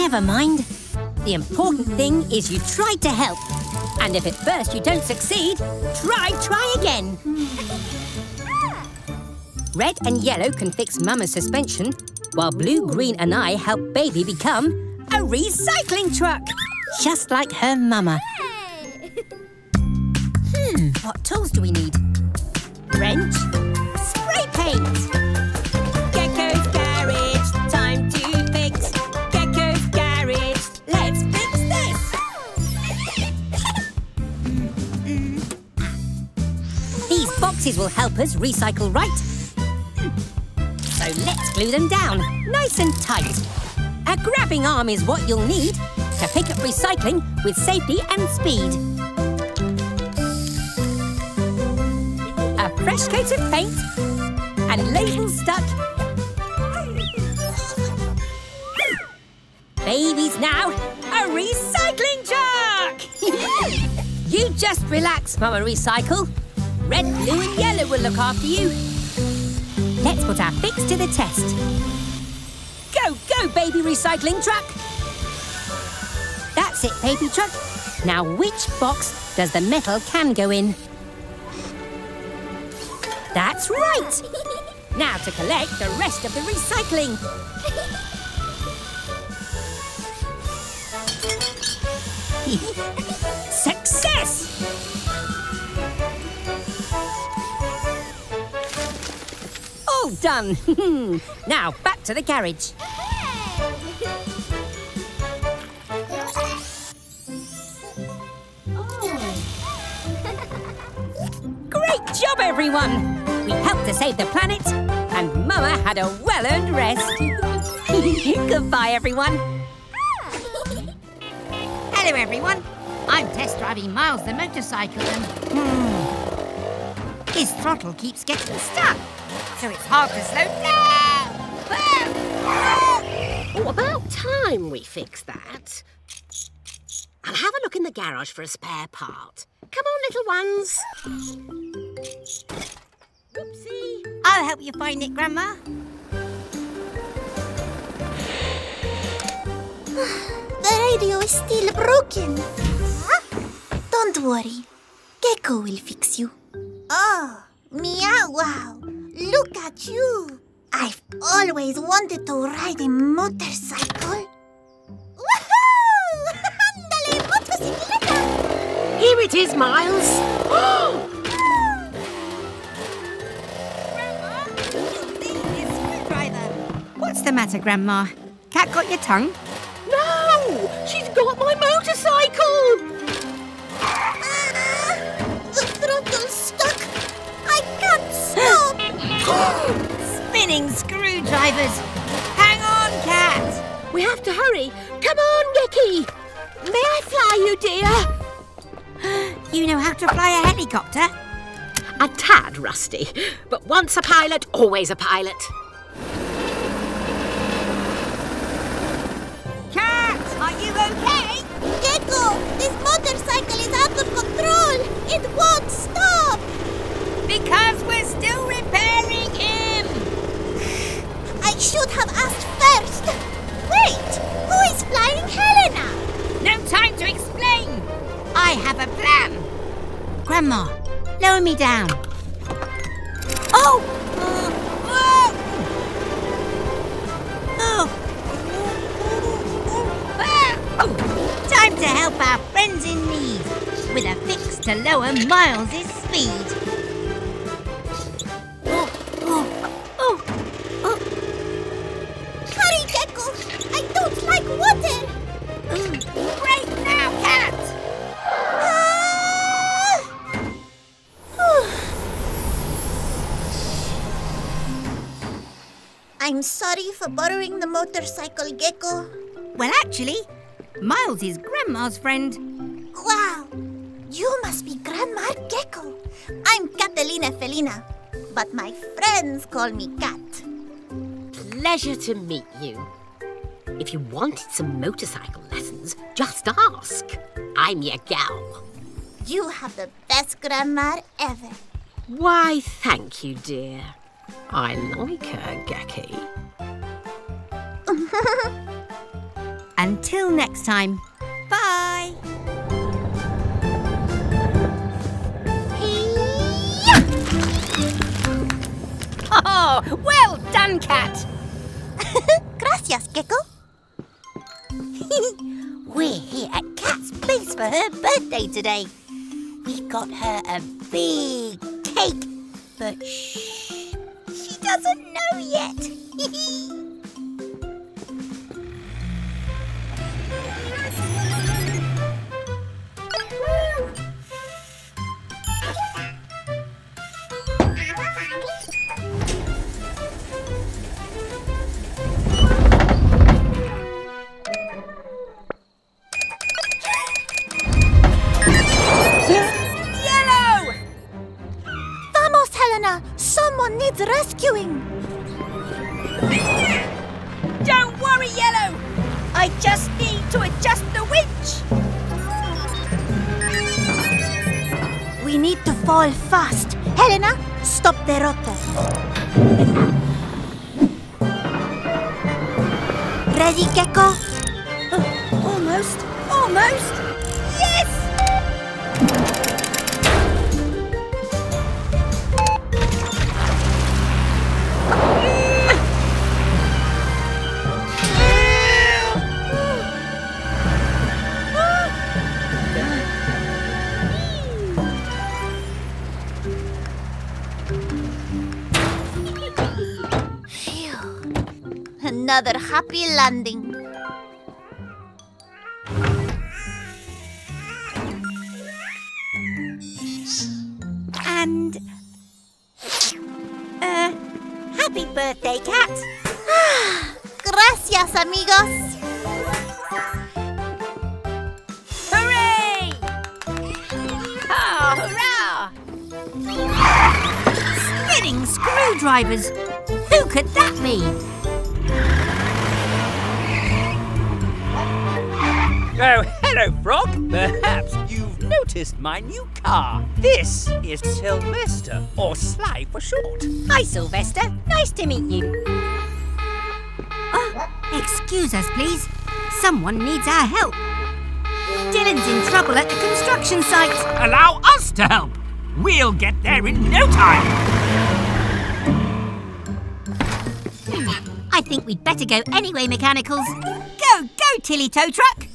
Never mind. The important thing is you tried to help. And if at first you don't succeed, try, try again. Red and yellow can fix Mama's suspension, while blue, green and I help Baby become a recycling truck. Just like her mama. Hmm, what tools do we need? Wrench, spray paint. Boxes will help us recycle right. So let's glue them down, nice and tight. A grabbing arm is what you'll need to pick up recycling with safety and speed. A fresh coat of paint and labels stuck. Baby's now a recycling truck! you just relax, Mama Recycle. Red, blue and yellow will look after you. Let's put our fix to the test. Go, go, baby recycling truck! That's it, baby truck. Now, which box does the metal can go in? That's right! Now to collect the rest of the recycling. done. now back to the garage. Great job, everyone! We helped to save the planet, and Mama had a well-earned rest. Goodbye, everyone. Hello, everyone. I'm test driving Miles the motorcycle and... Hmm, his throttle keeps getting stuck, so it's hard to slow down. Oh, about time we fix that. I'll have a look in the garage for a spare part. Come on, little ones. Oopsie. I'll help you find it, Grandma. The radio is still broken. Huh? Don't worry. Gecko will fix you. Oh, meow wow. Look at you. I've always wanted to ride a motorcycle. Woohoo! Ándale, motocicleta! Here it is, Miles. What's the matter, Grandma? Cat got your tongue? No! She's got my motorcycle! Ah, the throttle's stuck. I can't stop. Spinning screwdrivers. Hang on, Cat. We have to hurry. Come on, Gecky. May I fly you, dear? You know how to fly a helicopter? A tad rusty, but once a pilot, always a pilot. Cat, are you okay? Gecko, this motorcycle is out of control. It won't stop. Because we're still repairing him. I should have asked first. Wait, who is flying Helena? No time to explain. I have a plan. Grandma, lower me down. Oh! Uh, oh! Oh. Time to help our friends in need with a fix to lower Miles' speed. I'm sorry for borrowing the motorcycle, Gecko. Well, actually, Miles is Grandma's friend. Wow, you must be Grandma Gecko. I'm Catalina Felina, but my friends call me Cat. Pleasure to meet you. If you wanted some motorcycle lessons, just ask. I'm your gal. You have the best grandma ever. Why, thank you, dear. I like her, Gecky. Until next time. Bye. Oh, well done, Cat. Gracias, Gecko. We're here at Cat's place for her birthday today. We got her a big cake, but shh, she doesn't know yet. happy landing. My new car. This is Sylvester, or Sly for short. Hi, Sylvester. Nice to meet you. Oh, excuse us, please. Someone needs our help. Dylan's in trouble at the construction site. Allow us to help. We'll get there in no time. I think we'd better go anyway, Mechanicals. Go, go, Tilly Tow Truck.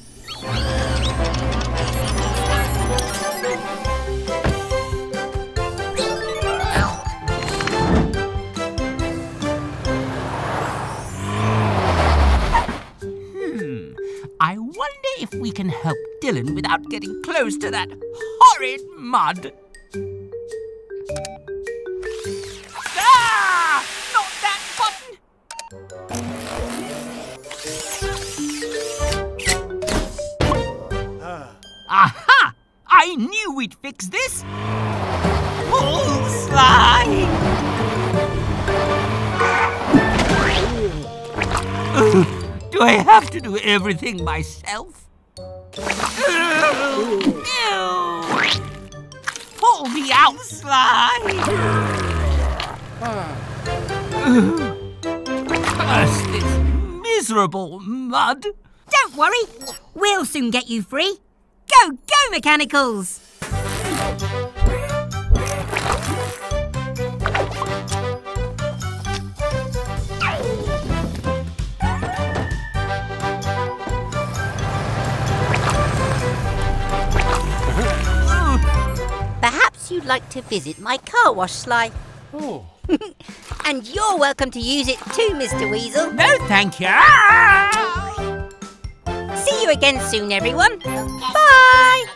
Close to that horrid mud. Ah! Not that button! Aha! I knew we'd fix this! Pull slide! Do I have to do everything myself? Slide! Curse this miserable mud! Don't worry, we'll soon get you free. Go, go, Mechanicals. You'd like to visit my car wash, Sly. Oh. and you're welcome to use it too, Mr. Weasel. No, thank you! See you again soon, everyone. Bye!